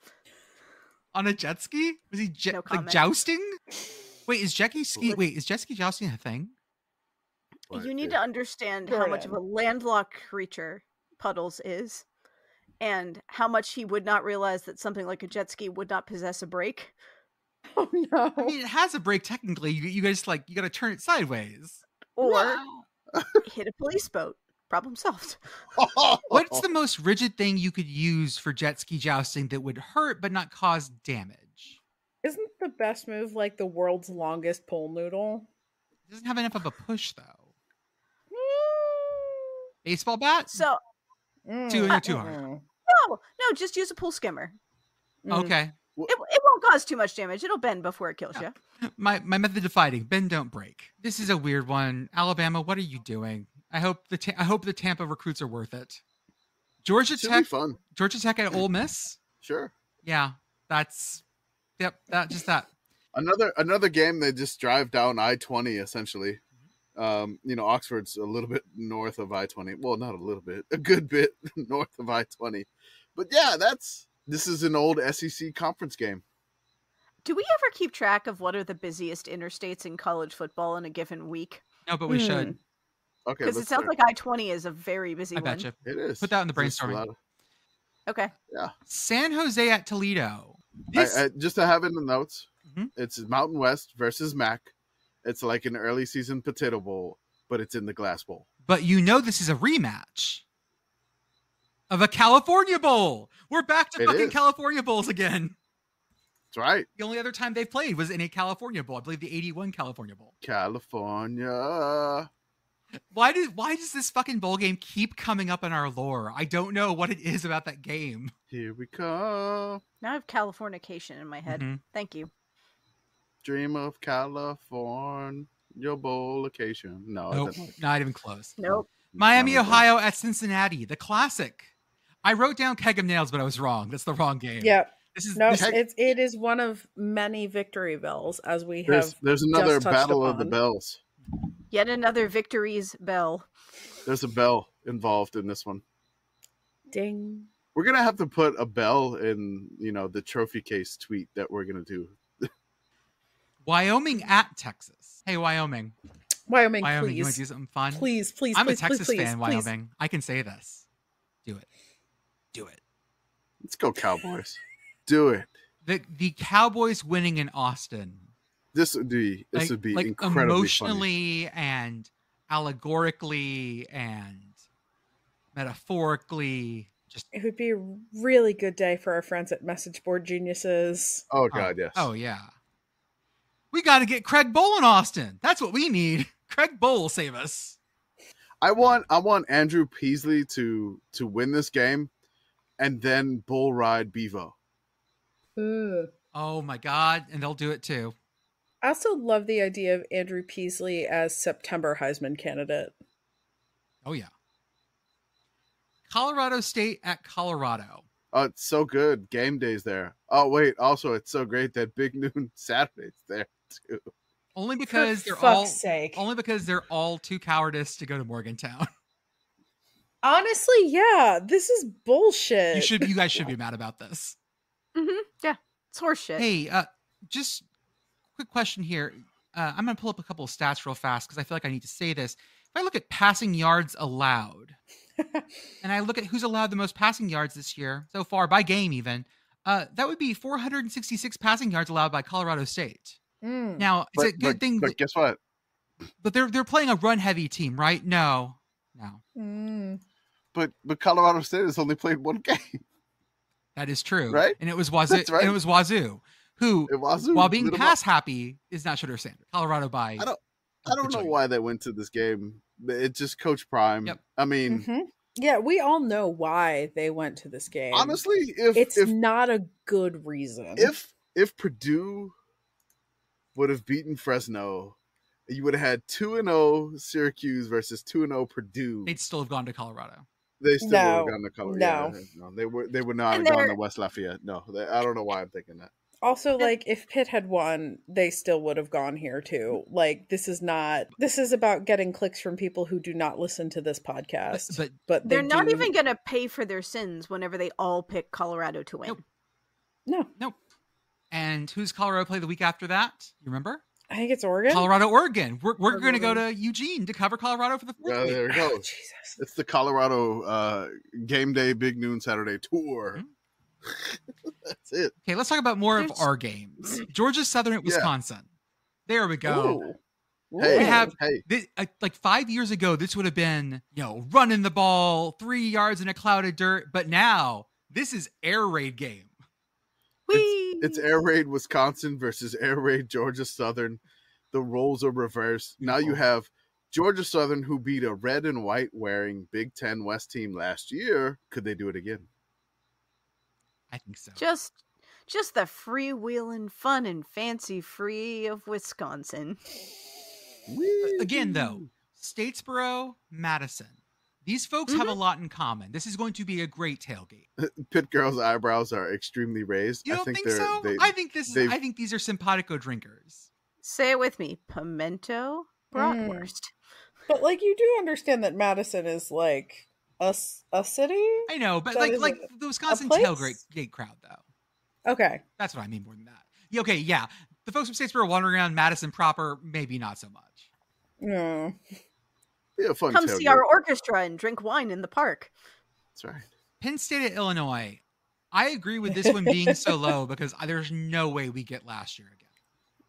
on a jet ski. Was he jet, No like jousting? Wait, is jet ski? Look- Wait, is jet ski jousting a thing? But you need it- to understand how much of a landlocked creature Puddles is, and how much he would not realize that something like a jet ski would not possess a brake. Oh no. I mean, it has a brake technically. You, you guys like you got to turn it sideways. Or hit a police boat. Problem solved. What's the most rigid thing you could use for jet ski jousting that would hurt but not cause damage? Isn't the best move like the world's longest pole noodle? It doesn't have enough of a push though. Baseball bat? So Mm, Two and two hundred. no, no, just use a pool skimmer. mm. Okay. It, it won't cause too much damage. It'll bend before it kills Yeah. you. My my method of fighting: bend, don't break. This is a weird one. Alabama, what are you doing? I hope the Ta- I hope the Tampa recruits are worth it. Georgia Should be Tech, fun. Georgia Tech at Ole Miss. Sure. Yeah, that's yep. That just that. Another another game they just drive down I twenty essentially. Um, you know, Oxford's a little bit north of I twenty. Well, not a little bit, a good bit north of I twenty. But yeah, that's this is an old SEC conference game. Do we ever keep track of what are the busiest interstates in college football in a given week? No, but we Hmm. should Okay, Because it sounds start. like I twenty is a very busy I one. bet you. it is. Put that in the There's brainstorming. of- Okay. Yeah. San Jose at Toledo. I, This, I, just to have in the notes, Mhm. it's Mountain West versus Mac. It's like an early season potato bowl, but it's in the glass bowl. but you know this is a rematch of a California Bowl. We're back to It fucking is. California Bowls again. That's right, The only other time they played was in a California Bowl. I believe the 81 California Bowl. California. Why does why does this fucking bowl game keep coming up in our lore? I don't know what it is about that game. Here we come. Now I have Californication in my head. Mhm. Thank you. Dream of California, your bowl location. No, Nope, doesn't even close. Nope. Miami, Not. Ohio at Cincinnati, the classic. I wrote down Keg of Nails, but I was wrong. That's the wrong game. Yeah, This is no, this, Heck- it's it is one of many victory bells as we There's have. there's another just touched battle of the bells. Yet another victory's bell. There's a bell involved in this one. Ding. We're gonna have to put a bell in, you know, the trophy case tweet that we're gonna do. Wyoming at Texas. Hey, Wyoming. Wyoming, Wyoming, you want to do something fun? Please, please, I'm please, a Texas please, fan, please, Wyoming. I can say this. Do it. Do it. Let's go, Cowboys. do it. The the Cowboys winning in Austin. This would be this like, would be like incredibly funny. emotionally and allegorically and metaphorically just It would be a really good day for our friends at Message Board Geniuses. Oh, oh god, yes. Oh yeah. We got to get Craig Bohl in Austin. That's what we need. Craig Bohl will save us. I want I want Andrew Peasley to to win this game and then bull ride Bevo. Ugh. Oh my god, and they'll do it too. I also love the idea of Andrew Peasley as September Heisman candidate. Oh yeah. Colorado State at Colorado. Oh, it's so good. Game days there. Oh wait, also it's so great that Big Noon Saturday's there too. Only because For they're fuck's all sake. only because they're all too cowardice to go to Morgantown. Honestly, yeah, this is bullshit. you should you guys should be mad about this. hmm Yeah, it's horseshit. Hey, uh just quick question here. Uh, I'm gonna pull up a couple of stats real fast because I feel like I need to say this. If I look at passing yards allowed, and I look at who's allowed the most passing yards this year so far by game, even uh, that would be 466 passing yards allowed by Colorado State. Mm. Now it's But, a good but, thing, but that- guess what? but they're they're playing a run heavy team, right? No, no, Mm. But but Colorado State has only played one game. that is true, Right? And it was Wazoo, That's right. and it was Wazoo, who It was while being pass happy is not Shedeur Sanders. Colorado by I don't- a I don't know why they went to this game. It's just Coach Prime. Yep. I mean, Mhm. Yeah, we all know why they went to this game. honestly, if it's if not a good reason. if if Purdue would have beaten Fresno, you would have had two and zero Syracuse versus two and zero Purdue. They'd still have gone to Colorado. They still No, would have gone to Colorado. no. Yeah, no, they would. They would not And have gone to West Lafayette. No, they, I don't know why I'm thinking that. also, like, if Pitt had won, they still would have gone here too. Like, this is not. This is about getting clicks from people who do not listen to this podcast. but but they They're not do- even going to pay for their sins whenever they all pick Colorado to win. Nope. No, Nope. And who's Colorado play the week after that? You remember? I think it's Oregon. Colorado, Oregon. We're, we're going to go to Eugene to cover Colorado for the fourth Yeah, week. there we Oh, go. Jesus. It's the Colorado uh, game day, big noon Saturday tour. Mhm. That's it. Okay, let's talk about more of our games. Georgia Southern at Yeah. Wisconsin. There we go. Ooh. Hey, We have- hey, Thi- uh, like five years ago, this would have been, you know, running the ball, three yards in a cloud of dirt. But now, this is air raid game. Whee! it's Air Raid Wisconsin versus Air Raid Georgia Southern. The roles are reversed. Now you have Georgia Southern, who beat a red and white wearing Big Ten West team last year. Could they do it again? I think so. just just the freewheeling fun and fancy free of Wisconsin. Again, though, Statesboro, Madison. These folks have a Mm-hmm. lot in common. This is going to be a great tailgate. Pit Girl's eyebrows are extremely raised. You I don't think, think, they're so? they, I think this. Is, I think these are simpatico drinkers. Say it with me. Pimento bratwurst. But like, you do understand that Madison is like a, s- a city. I know, but That like like a- the Wisconsin tailgate gate crowd, though. Okay. That's what I mean more than that. Yeah, okay, yeah. The folks from Statesboro wandering around Madison proper, maybe not so much. No. Be a fun Come see our orchestra and drink wine in the park. That's right. Penn State at Illinois. I agree with this one being so low because there's no way we get last year again.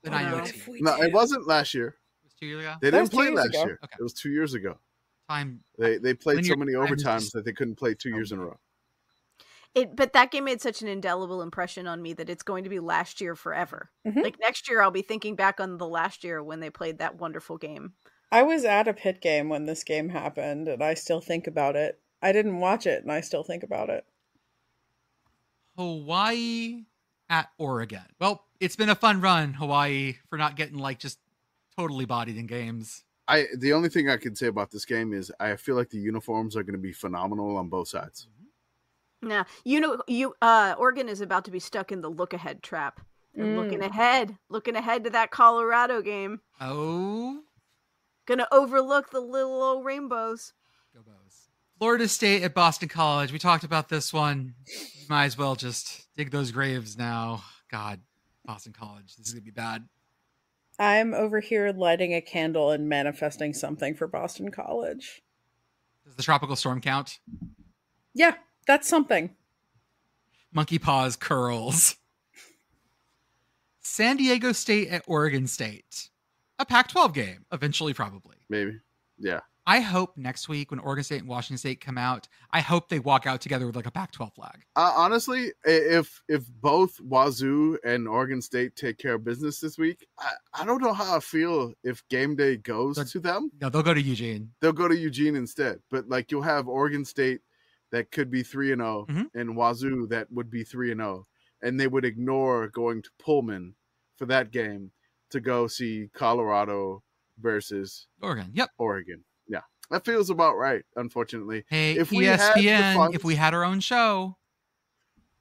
The Oh, no. 902. If we No, it wasn't last year. It was two years ago. They didn't play last ago. year. Okay. It was two years ago. Time. They they played so many overtimes just- that they couldn't play two years in a row. It, but that game made such an indelible impression on me that it's going to be last year forever. Mhm. Like next year, I'll be thinking back on the last year when they played that wonderful game. I was at a Pitt game when this game happened, and I still think about it. I didn't watch it, and I still think about it. Hawaii at Oregon. Well, it's been a fun run, Hawaii, for not getting like just totally bodied in games. I the only thing I can say about this game is I feel like the uniforms are going to be phenomenal on both sides. Now, you know, you uh, Oregon is about to be stuck in the look ahead trap. They're looking Mm. ahead, looking ahead to that Colorado game. Oh, Gonna overlook the little old rainbows. go Bows. Florida State at Boston College. We talked about this one. You Might as well just dig those graves now. God, Boston College. This is gonna be bad. I'm over here lighting a candle and manifesting something for Boston College. Does the tropical storm count? Yeah, that's something. Monkey paws curls. San Diego State at Oregon State. A Pac 12 game, eventually, probably. Maybe. Yeah. I hope next week when Oregon State and Washington State come out, I hope they walk out together with like a Pac 12 flag. Uh, honestly, if if both Wazoo and Oregon State take care of business this week, I, I don't know how I feel if game day goes They're- to them. No, they'll go to Eugene. They'll go to Eugene instead. But like you'll have Oregon State that could be three and 0 Mhm. and Wazoo that would be three and zero, and they would ignore going to Pullman for that game to go see Colorado versus Oregon. Yep. Oregon. Yeah, that feels about right. Unfortunately, Hey, If we had ESPN, if we had our own show,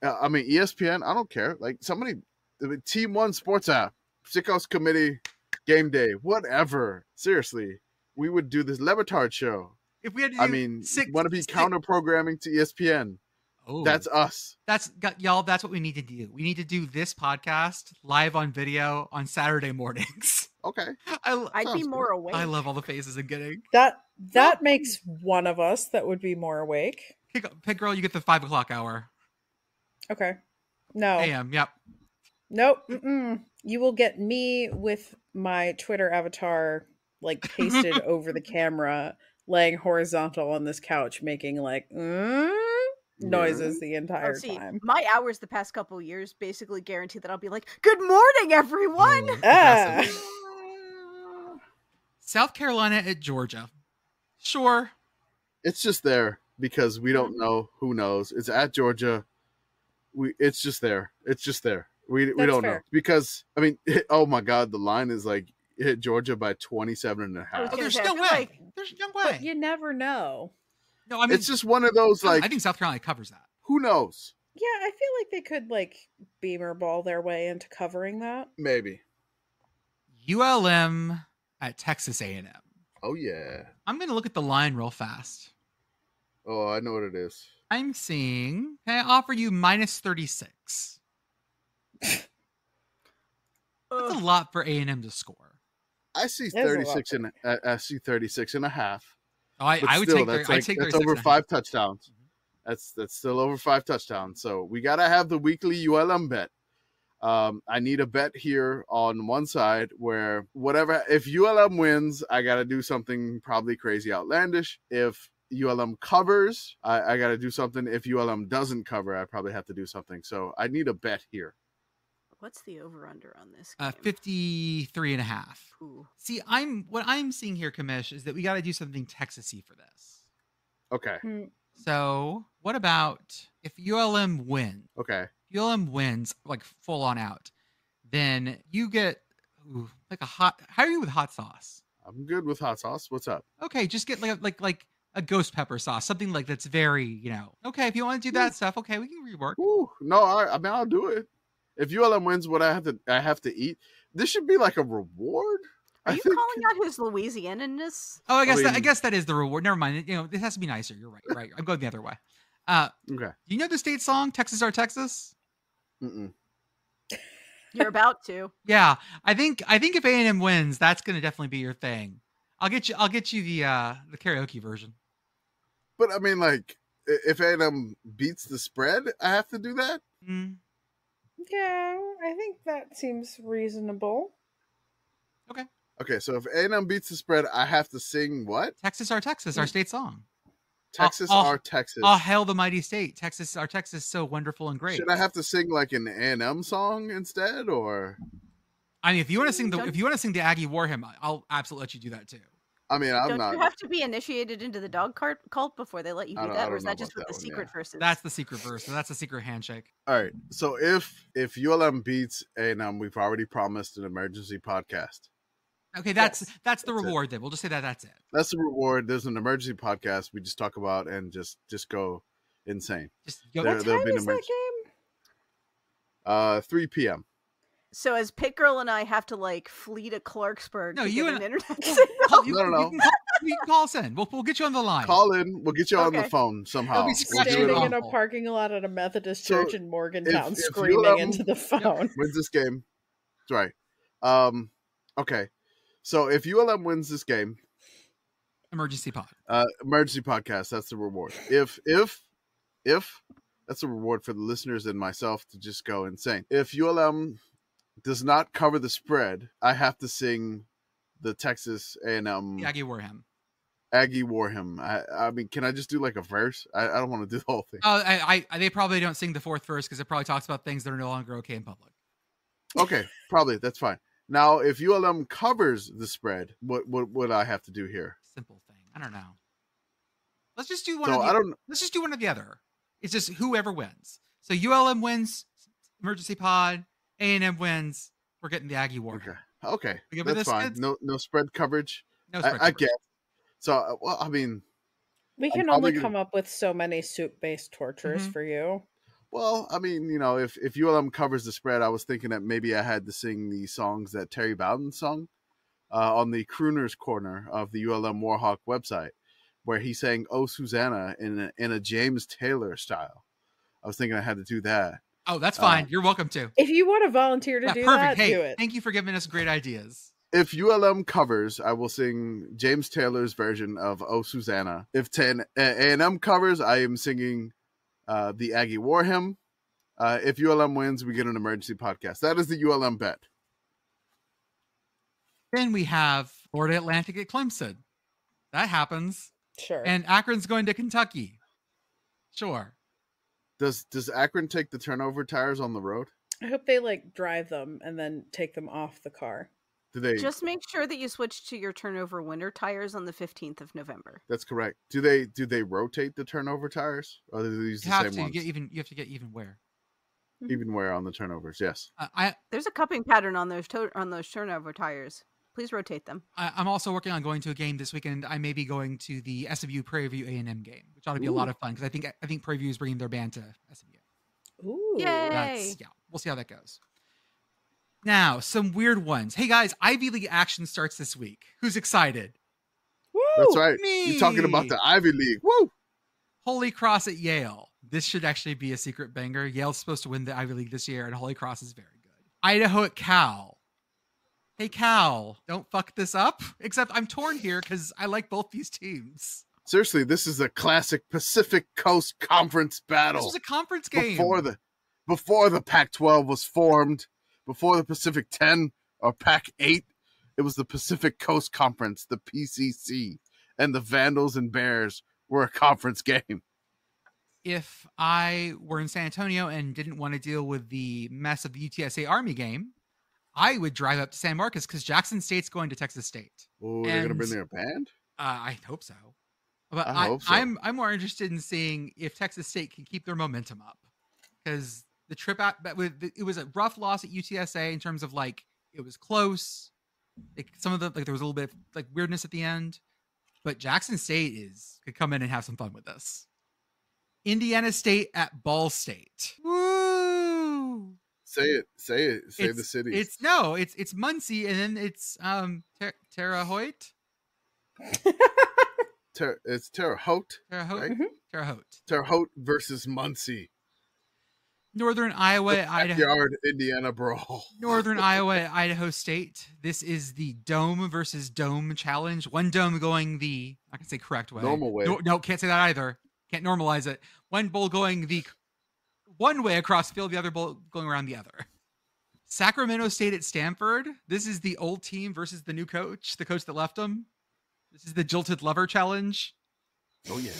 Uh, I mean, ESPN, I don't care. Like somebody, the Team One Sports app, Sickos Committee, Game Day, whatever. Seriously, we would do this Le Batard show. if we had to do I mean, want to be counter programming to ESPN? Oh, That's us. that's got y'all. That's what we need to do. We need to do this podcast live on video on Saturday mornings. Okay. I, I'd be good. more awake. I love all the faces I'm getting. That that makes one of us that would be more awake. Pick, Pit Girl, you get the five o'clock hour. Okay. No. AM. Yep. Nope. Mm-mm. You will get me with my Twitter avatar like pasted over the camera, laying horizontal on this couch, making like mm, noises the entire Oh, entire see, time. my hours the past couple years basically guarantee that I'll be like, "Good morning, everyone." Ooh, Ah. South Carolina at Georgia. Sure. It's just there because we don't know. Who knows? It's at Georgia. We. It's just there. It's just there. We we don't know because I mean, oh my God, the line is like hit Georgia by 27 and a I was half. Oh, there's no way. like- There's no way. But you never know. No, I mean, it's just one of those like I think South Carolina covers that. who knows? Yeah, I feel like they could like beamer ball their way into covering that. Maybe. ULM at Texas A&M. Oh yeah. I'm going to look at the line real fast. Oh, I know what it is. I'm seeing. Can I offer you minus 36? That's a lot for A&M to score. I see There's a lot 36 and I, I see 36 and a half. Oh, I, I would still, take. that's, I'd like, take that's over and a half. five touchdowns. That's that's still over five touchdowns. So we gotta have the weekly ULM bet. Um, I need a bet here on one side where whatever if ULM wins, I gotta do something probably crazy outlandish. If ULM covers, I, I gotta do something. If ULM doesn't cover, I probably have to do something. So I need a bet here. What's the over under on this? Uh, 53 and a half. Ooh. See, I'm what I'm seeing here, Commish, is that we got to do something Texasy for this. Okay. Hmm. So, what about if ULM wins? Okay. ULM wins like full on out, then you get ooh, like a hot. How are you with hot sauce? I'm good with hot sauce. What's up? Okay, just get like a, like like a ghost pepper sauce, something like that's very you know. Okay, if you want to do that stuff, okay, we can rework. Ooh, no, I, I mean I'll do it. If ULM wins, what I have to I have to eat. This should be like a reward. Are I you think- calling out his Louisiananness? Oh, I guess that, I guess that is the reward. Never mind. You know, this has to be nicer. You're right. Right. I'm going the other way. Uh, Okay. do you know the state song "Texas Our Texas"? Mm-mm. You're about to. Yeah, I think I think if A and M wins, that's going to definitely be your thing. I'll get you. I'll get you the uh the karaoke version. But I mean, like, if A&M beats the spread, I have to do that. Mm, Yeah, I think that seems reasonable. Okay, Okay, so if A&M beats the spread, I have to sing what? Texas Our Texas, our hmm. state song. Texas ah, ah, oh, or Texas? Oh, hail the mighty state, Texas, our Texas, so wonderful and great. Should I have to sing like an A&M song instead, or? I mean, if you want to sing the if you want to sing the Aggie War hymn, I'll absolutely let you do that too. I mean, I'm Don't not. you have to be initiated into the dog cart cult before they let you do that, or is that just about with the one, secret yeah. verses? That's the secret verse. So that's a secret handshake. All right, so if if ULM beats A&M, we've already promised an emergency podcast. Okay, that's Yes, that's the that's it. reward. Then we'll just say that that's it. That's the reward. There's an emergency podcast we just talk about and just just go insane. Just go, There- what there'll time be an is that game? Uh, 3 p.m. So as Pit Girl and I have to like flee to Clarksburg No, to you get and- an internet Call- signal. you, No, no, you no. can call, you call us in. We'll, we'll get you on the line. Call in. We'll get you on the phone somehow. It'll be We'll do it scratching Standing in a parking lot at a Methodist So, church in Morgantown, if you screaming allow- into the phone. wins this game. That's right. Um, okay. So if ULM wins this game, Emergency pod. uh, emergency podcast. That's the reward. If if if that's the reward for the listeners and myself to just go insane. If ULM does not cover the spread, I have to sing the Texas A&M Aggie War Hymn. Aggie War Hymn. I, I mean, can I just do like a verse? I, I don't want to do the whole thing. Oh, I, I, they probably don't sing the fourth verse because it probably talks about things that are no longer okay in public. Okay, probably that's fine. Now, if ULM covers the spread, what what would I have to do here? Simple thing. I don't know. Let's just do one. So of the, I don't. Let's just do one or the other. It's just whoever wins. So ULM wins emergency pod. A and M wins. We're getting the Aggie War. Okay, okay, We good with that's this, fine. kids? No no spread coverage. No I, spread I coverage. guess. So uh, well, I mean, We I'm can probably only gonna- come up with so many soup-based tortures Mhm. for you. well, I mean, you know, if if ULM covers the spread, I was thinking that maybe I had to sing the songs that Terry Bowden sung uh, on the Crooners Corner of the ULM Warhawk website, where he sang "Oh Susanna" in a, in a James Taylor style. I was thinking I had to do that. Oh, that's Uh, fine. You're welcome to. If you want to volunteer to Yeah, do perfect. that, hey, do it. thank you for giving us great ideas. if ULM covers, I will sing James Taylor's version of "Oh Susanna." If ten A and M covers, I am singing uh, the Aggie War Hymn. Uh, if ULM wins, we get an emergency podcast. That is the ULM bet. Then we have Florida Atlantic at Clemson. That happens. Sure. And Akron's going to Kentucky. Sure. Does Does Akron take the turnover tires on the road? I hope they like drive them and then take them off the car. Do they? Just make sure that you switch to your turnover winter tires on the 15th of November. That's correct. Do they Do they rotate the turnover tires, or do they use You the have same to ones? get even. You have to get even where. Even wear on the turnovers? Yes. Uh, I, There's a cupping pattern on those to- on those turnover tires. Please rotate them. I I'm also working on going to a game this weekend. I may be going to the SMU Prairie View A and M game, which ought to be a lot of fun because I think I think Prairie View is bringing their band to SMU. Ooh. Yay. That's yeah. We'll see how that goes. Now, some weird ones. Hey guys, Ivy League action starts this week. Who's excited? Woo! That's right. You're talking about the Ivy League. Woo! Holy Cross at Yale. This should actually be a secret banger. Yale's supposed to win the Ivy League this year, and Holy Cross is very good. Idaho at Cal. Hey Cal, don't fuck this up. Except I'm torn here because I like both these teams. Seriously, this is a classic Pacific Coast Conference battle. This was a conference game. before the before the Pac-12 was formed, before the Pacific 10 or Pac-8, it was the Pacific Coast Conference, the PCC, and the Vandals and Bears were a conference game. if I were in San Antonio and didn't want to deal with the mess of the UTSA Army game, I would drive up to San Marcos because Jackson State's going to Texas State. Oh, they're gonna And- bring their band. Uh, I hope so. But I I, hope so. I'm I'm more interested in seeing if Texas State can keep their momentum up because the trip out but with the, it was a rough loss at UTSA in terms of like it was close. Like some of the like there was a little bit of like weirdness at the end, but Jackson State is could come in and have some fun with this. Indiana State at Ball State. Woo! Say it, say it, say the city. It's no, it's it's Muncie and then it's um Ter- Terre Haute. Ter- it's Terre Haute, Terre Haute. right? Terre Haute. Terre Haute versus Muncie. Northern Iowa, Idaho. Backyard Indiana brawl. Northern Iowa, Idaho State. This is the dome versus dome challenge. One dome going the I can say correct way. Normal way. No, no, can't say that either. Can't normalize it. One bowl going the one way across the field, the other bowl going around the other. Sacramento State at Stanford. This is the old team versus the new coach, the coach that left them. This is the jilted lover challenge. Oh yeah.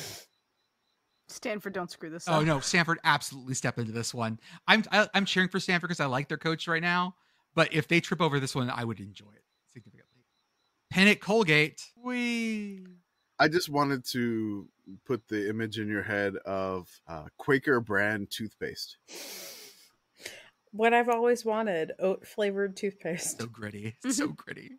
Stanford, don't screw this Oh up. no, Stanford absolutely step into this one. I'm I, I'm cheering for Stanford because I like their coach right now. But if they trip over this one, I would enjoy it significantly. Penn at Colgate. We I just wanted to put the image in your head of uh, Quaker brand toothpaste. What I've always wanted oat flavored toothpaste. so gritty, so gritty.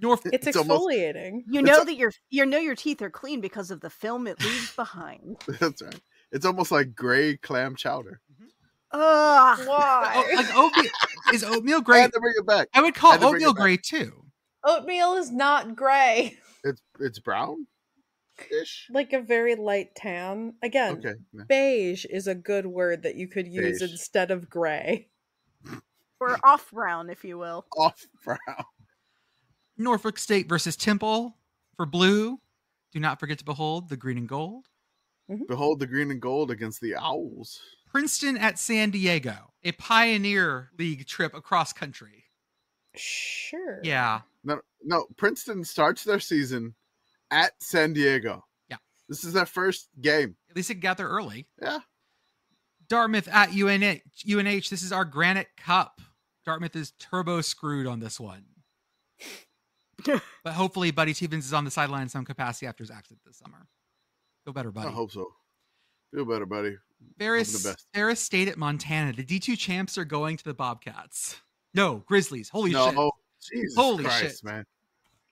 North It's, It's almost- exfoliating. You know that your you know your teeth are clean because of the film it leaves behind. That's right. It's almost like gray clam chowder. Ugh. Why? Oh, like oatmeal is oatmeal I gray. had to bring it back. I would call had to bring it oatmeal gray too. Oatmeal is not gray. It's it's brown ish. Like a very light tan. Again, Okay. yeah. beige is a good word that you could use Beige. instead of gray. Or off brown, if you will. Off brown. Norfolk State versus Temple for blue. Do not forget to behold the green and gold. Mm-hmm. Behold the green and gold against the owls. Princeton at San Diego, a Pioneer League trip across country. Sure. Yeah, No, no. Princeton starts their season at San Diego. Yeah. This is their first game. at least it got there early. Yeah. Dartmouth at UNH. UNH. This is our Granite Cup. Dartmouth is turbo screwed on this one. but hopefully, Buddy Teevens is on the sideline in some capacity after his accident this summer. Feel better, buddy. I hope so. Feel better, buddy. Ferris, the best. Ferris State at Montana. The D2 champs are going to the Bobcats. No, Grizzlies. Holy no, shit. Jesus Holy Christ, shit. man.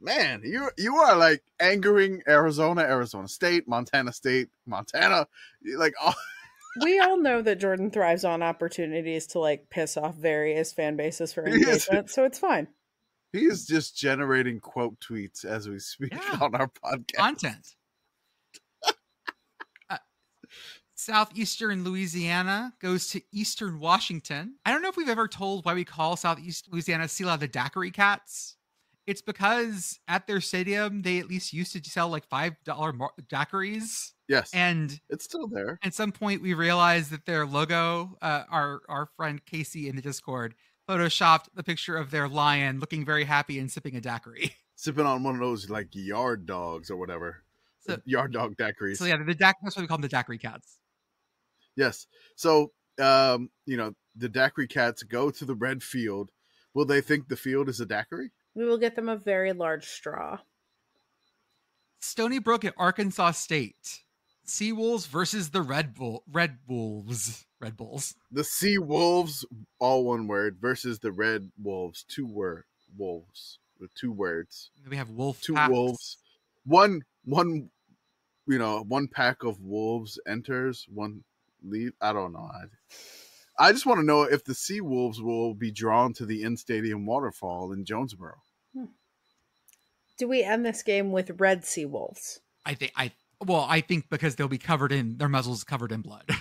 Man, you you are like angering Arizona, Arizona State, Montana State, Montana. Like, oh, We all know that Jordan thrives on opportunities to like piss off various fan bases for He is. engagement, so it's fine. he is just generating quote tweets as we speak Yeah. on our podcast. content. Uh, Southeastern Louisiana goes to Eastern Washington. I don't know if we've ever told why we call Southeast Louisiana Sela the Daiquiri Cats. It's because at their stadium they at least used to sell like five dollar mar- daiquiris, Yes, and it's still there. at some point we realized that their logo, uh, our our friend Casey in the Discord photoshopped the picture of their lion looking very happy and sipping a daiquiri. Sipping on one of those like yard dogs or whatever. So- yard dog daiquiris. So yeah, the dac- that's why we call them the daiquiri cats. Yes. So, um, you know, the daiquiri cats go to the red field. Will they think the field is a daiquiri? We will get them a very large straw. Stony Brook at Arkansas State. Seawolves versus the Red Bull Red Wolves. Red Bulls. The sea wolves, all one word, versus the red wolves, two word wolves with two words, We have wolf two packs. wolves. One, one, you know, one pack of wolves enters, one leave. I don't know. I, I just want to know if the sea wolves will be drawn to the in stadium waterfall in Jonesboro. Do we end this game with red sea wolves? I think I well, I think because they'll be covered in their muzzles covered in blood.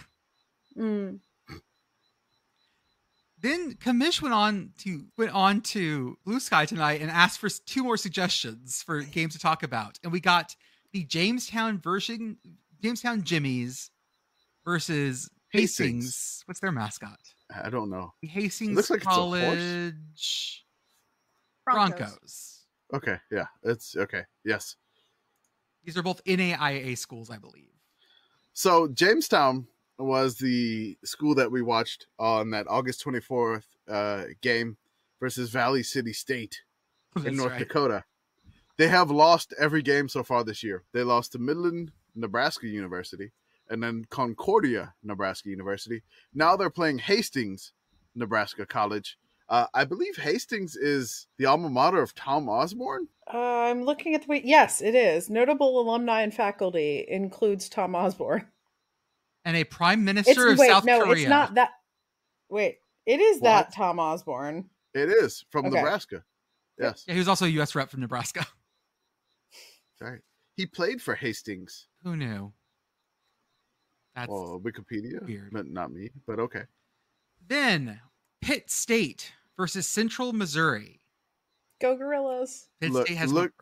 Mm. then Commish went on to went on to Blue Sky tonight and asked for two more suggestions for games to talk about, and we got the Jamestown version, Jamestown Jimmies versus Hastings. Hastings. What's their mascot? I don't know. Hastings looks like it's a horse. College Broncos. Broncos. Okay, yeah, it's okay. Yes. These are both NAIA schools, I believe. So Jamestown was the school that we watched on that August 24th uh, game versus Valley City State in That's North right. Dakota. They have lost every game so far this year. They lost to Midland, Nebraska University, and then Concordia, Nebraska University. Now they're playing Hastings, Nebraska College. Uh, I believe Hastings is the alma mater of Tom Osborne. Uh, I'm looking at the wait. Yes, it is. Notable alumni and faculty includes Tom Osborne. And a prime It's minister of wait, South no, Korea. it's not that. Wait, it is that Tom Osborne. It is from Okay. Nebraska. Yes, Yeah, he was also a U.S. rep from Nebraska. right. He played for Hastings. Who knew? That's well, Wikipedia, weird. but not me. But okay. then Pitt State versus Central Missouri. Go Gorillas. Pitt Look- State has look-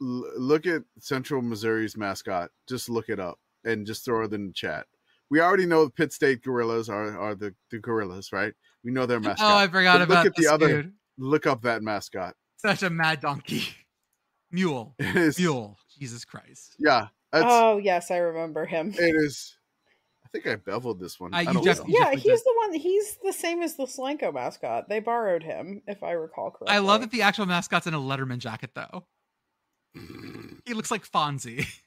look at Central Missouri's mascot. Just look it up and just throw it in the chat. We already know the Pitt State Gorillas are, are the, the gorillas, right? We know their oh, mascot. Oh, I forgot But look about at the other- dude. Look up that mascot. Such a mad donkey. Mule. It is, Mule. Jesus Christ. yeah, oh yes, I remember him. it is. I think I beveled this one. Uh, I don't just- know. Yeah, he's did. the one. He's the same as the Slanko mascot. They borrowed him, if I recall correctly. I love that the actual mascot's in a Letterman jacket, though. He looks like Fonzie.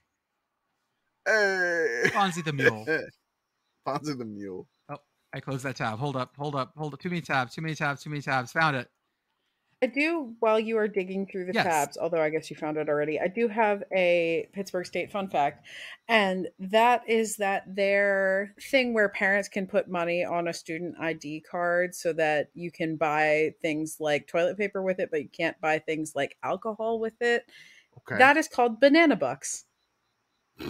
Hey. Fonzie the Mule. Fonzie the Mule. Oh, I closed that tab. Hold up, hold up, hold up. Too many tabs, too many tabs, too many tabs. Found it. I do, while you are digging through the Yes. tabs, although I guess you found it already, I do have a Pittsburgh State fun fact. And that is that their thing where parents can put money on a student ID card so that you can buy things like toilet paper with it, but you can't buy things like alcohol with it. Okay. That is called banana bucks.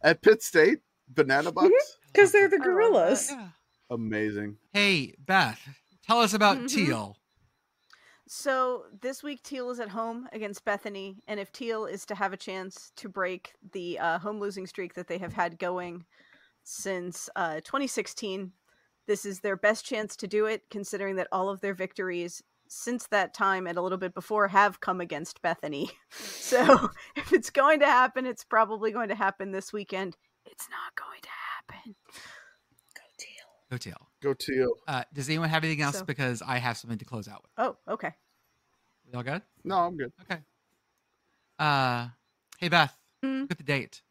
At Pitt State, banana mm-hmm, bucks. Because they're the I love gorillas. Yeah. Amazing. Hey, Beth, tell us about Mhm. Teal. So this week Teal is at home against Bethany, and if Teal is to have a chance to break the uh, home losing streak that they have had going since uh, 2016, this is their best chance to do it, considering that all of their victories since that time and a little bit before have come against Bethany. so if it's going to happen, it's probably going to happen this weekend. It's not going to happen. Go teal. Go Teal. Go Teal. Uh, does anyone have anything else? So- Because I have something to close out with. Oh, okay. Y'all good? No, I'm good. Okay. Uh, hey Beth, Hmm? look at the date.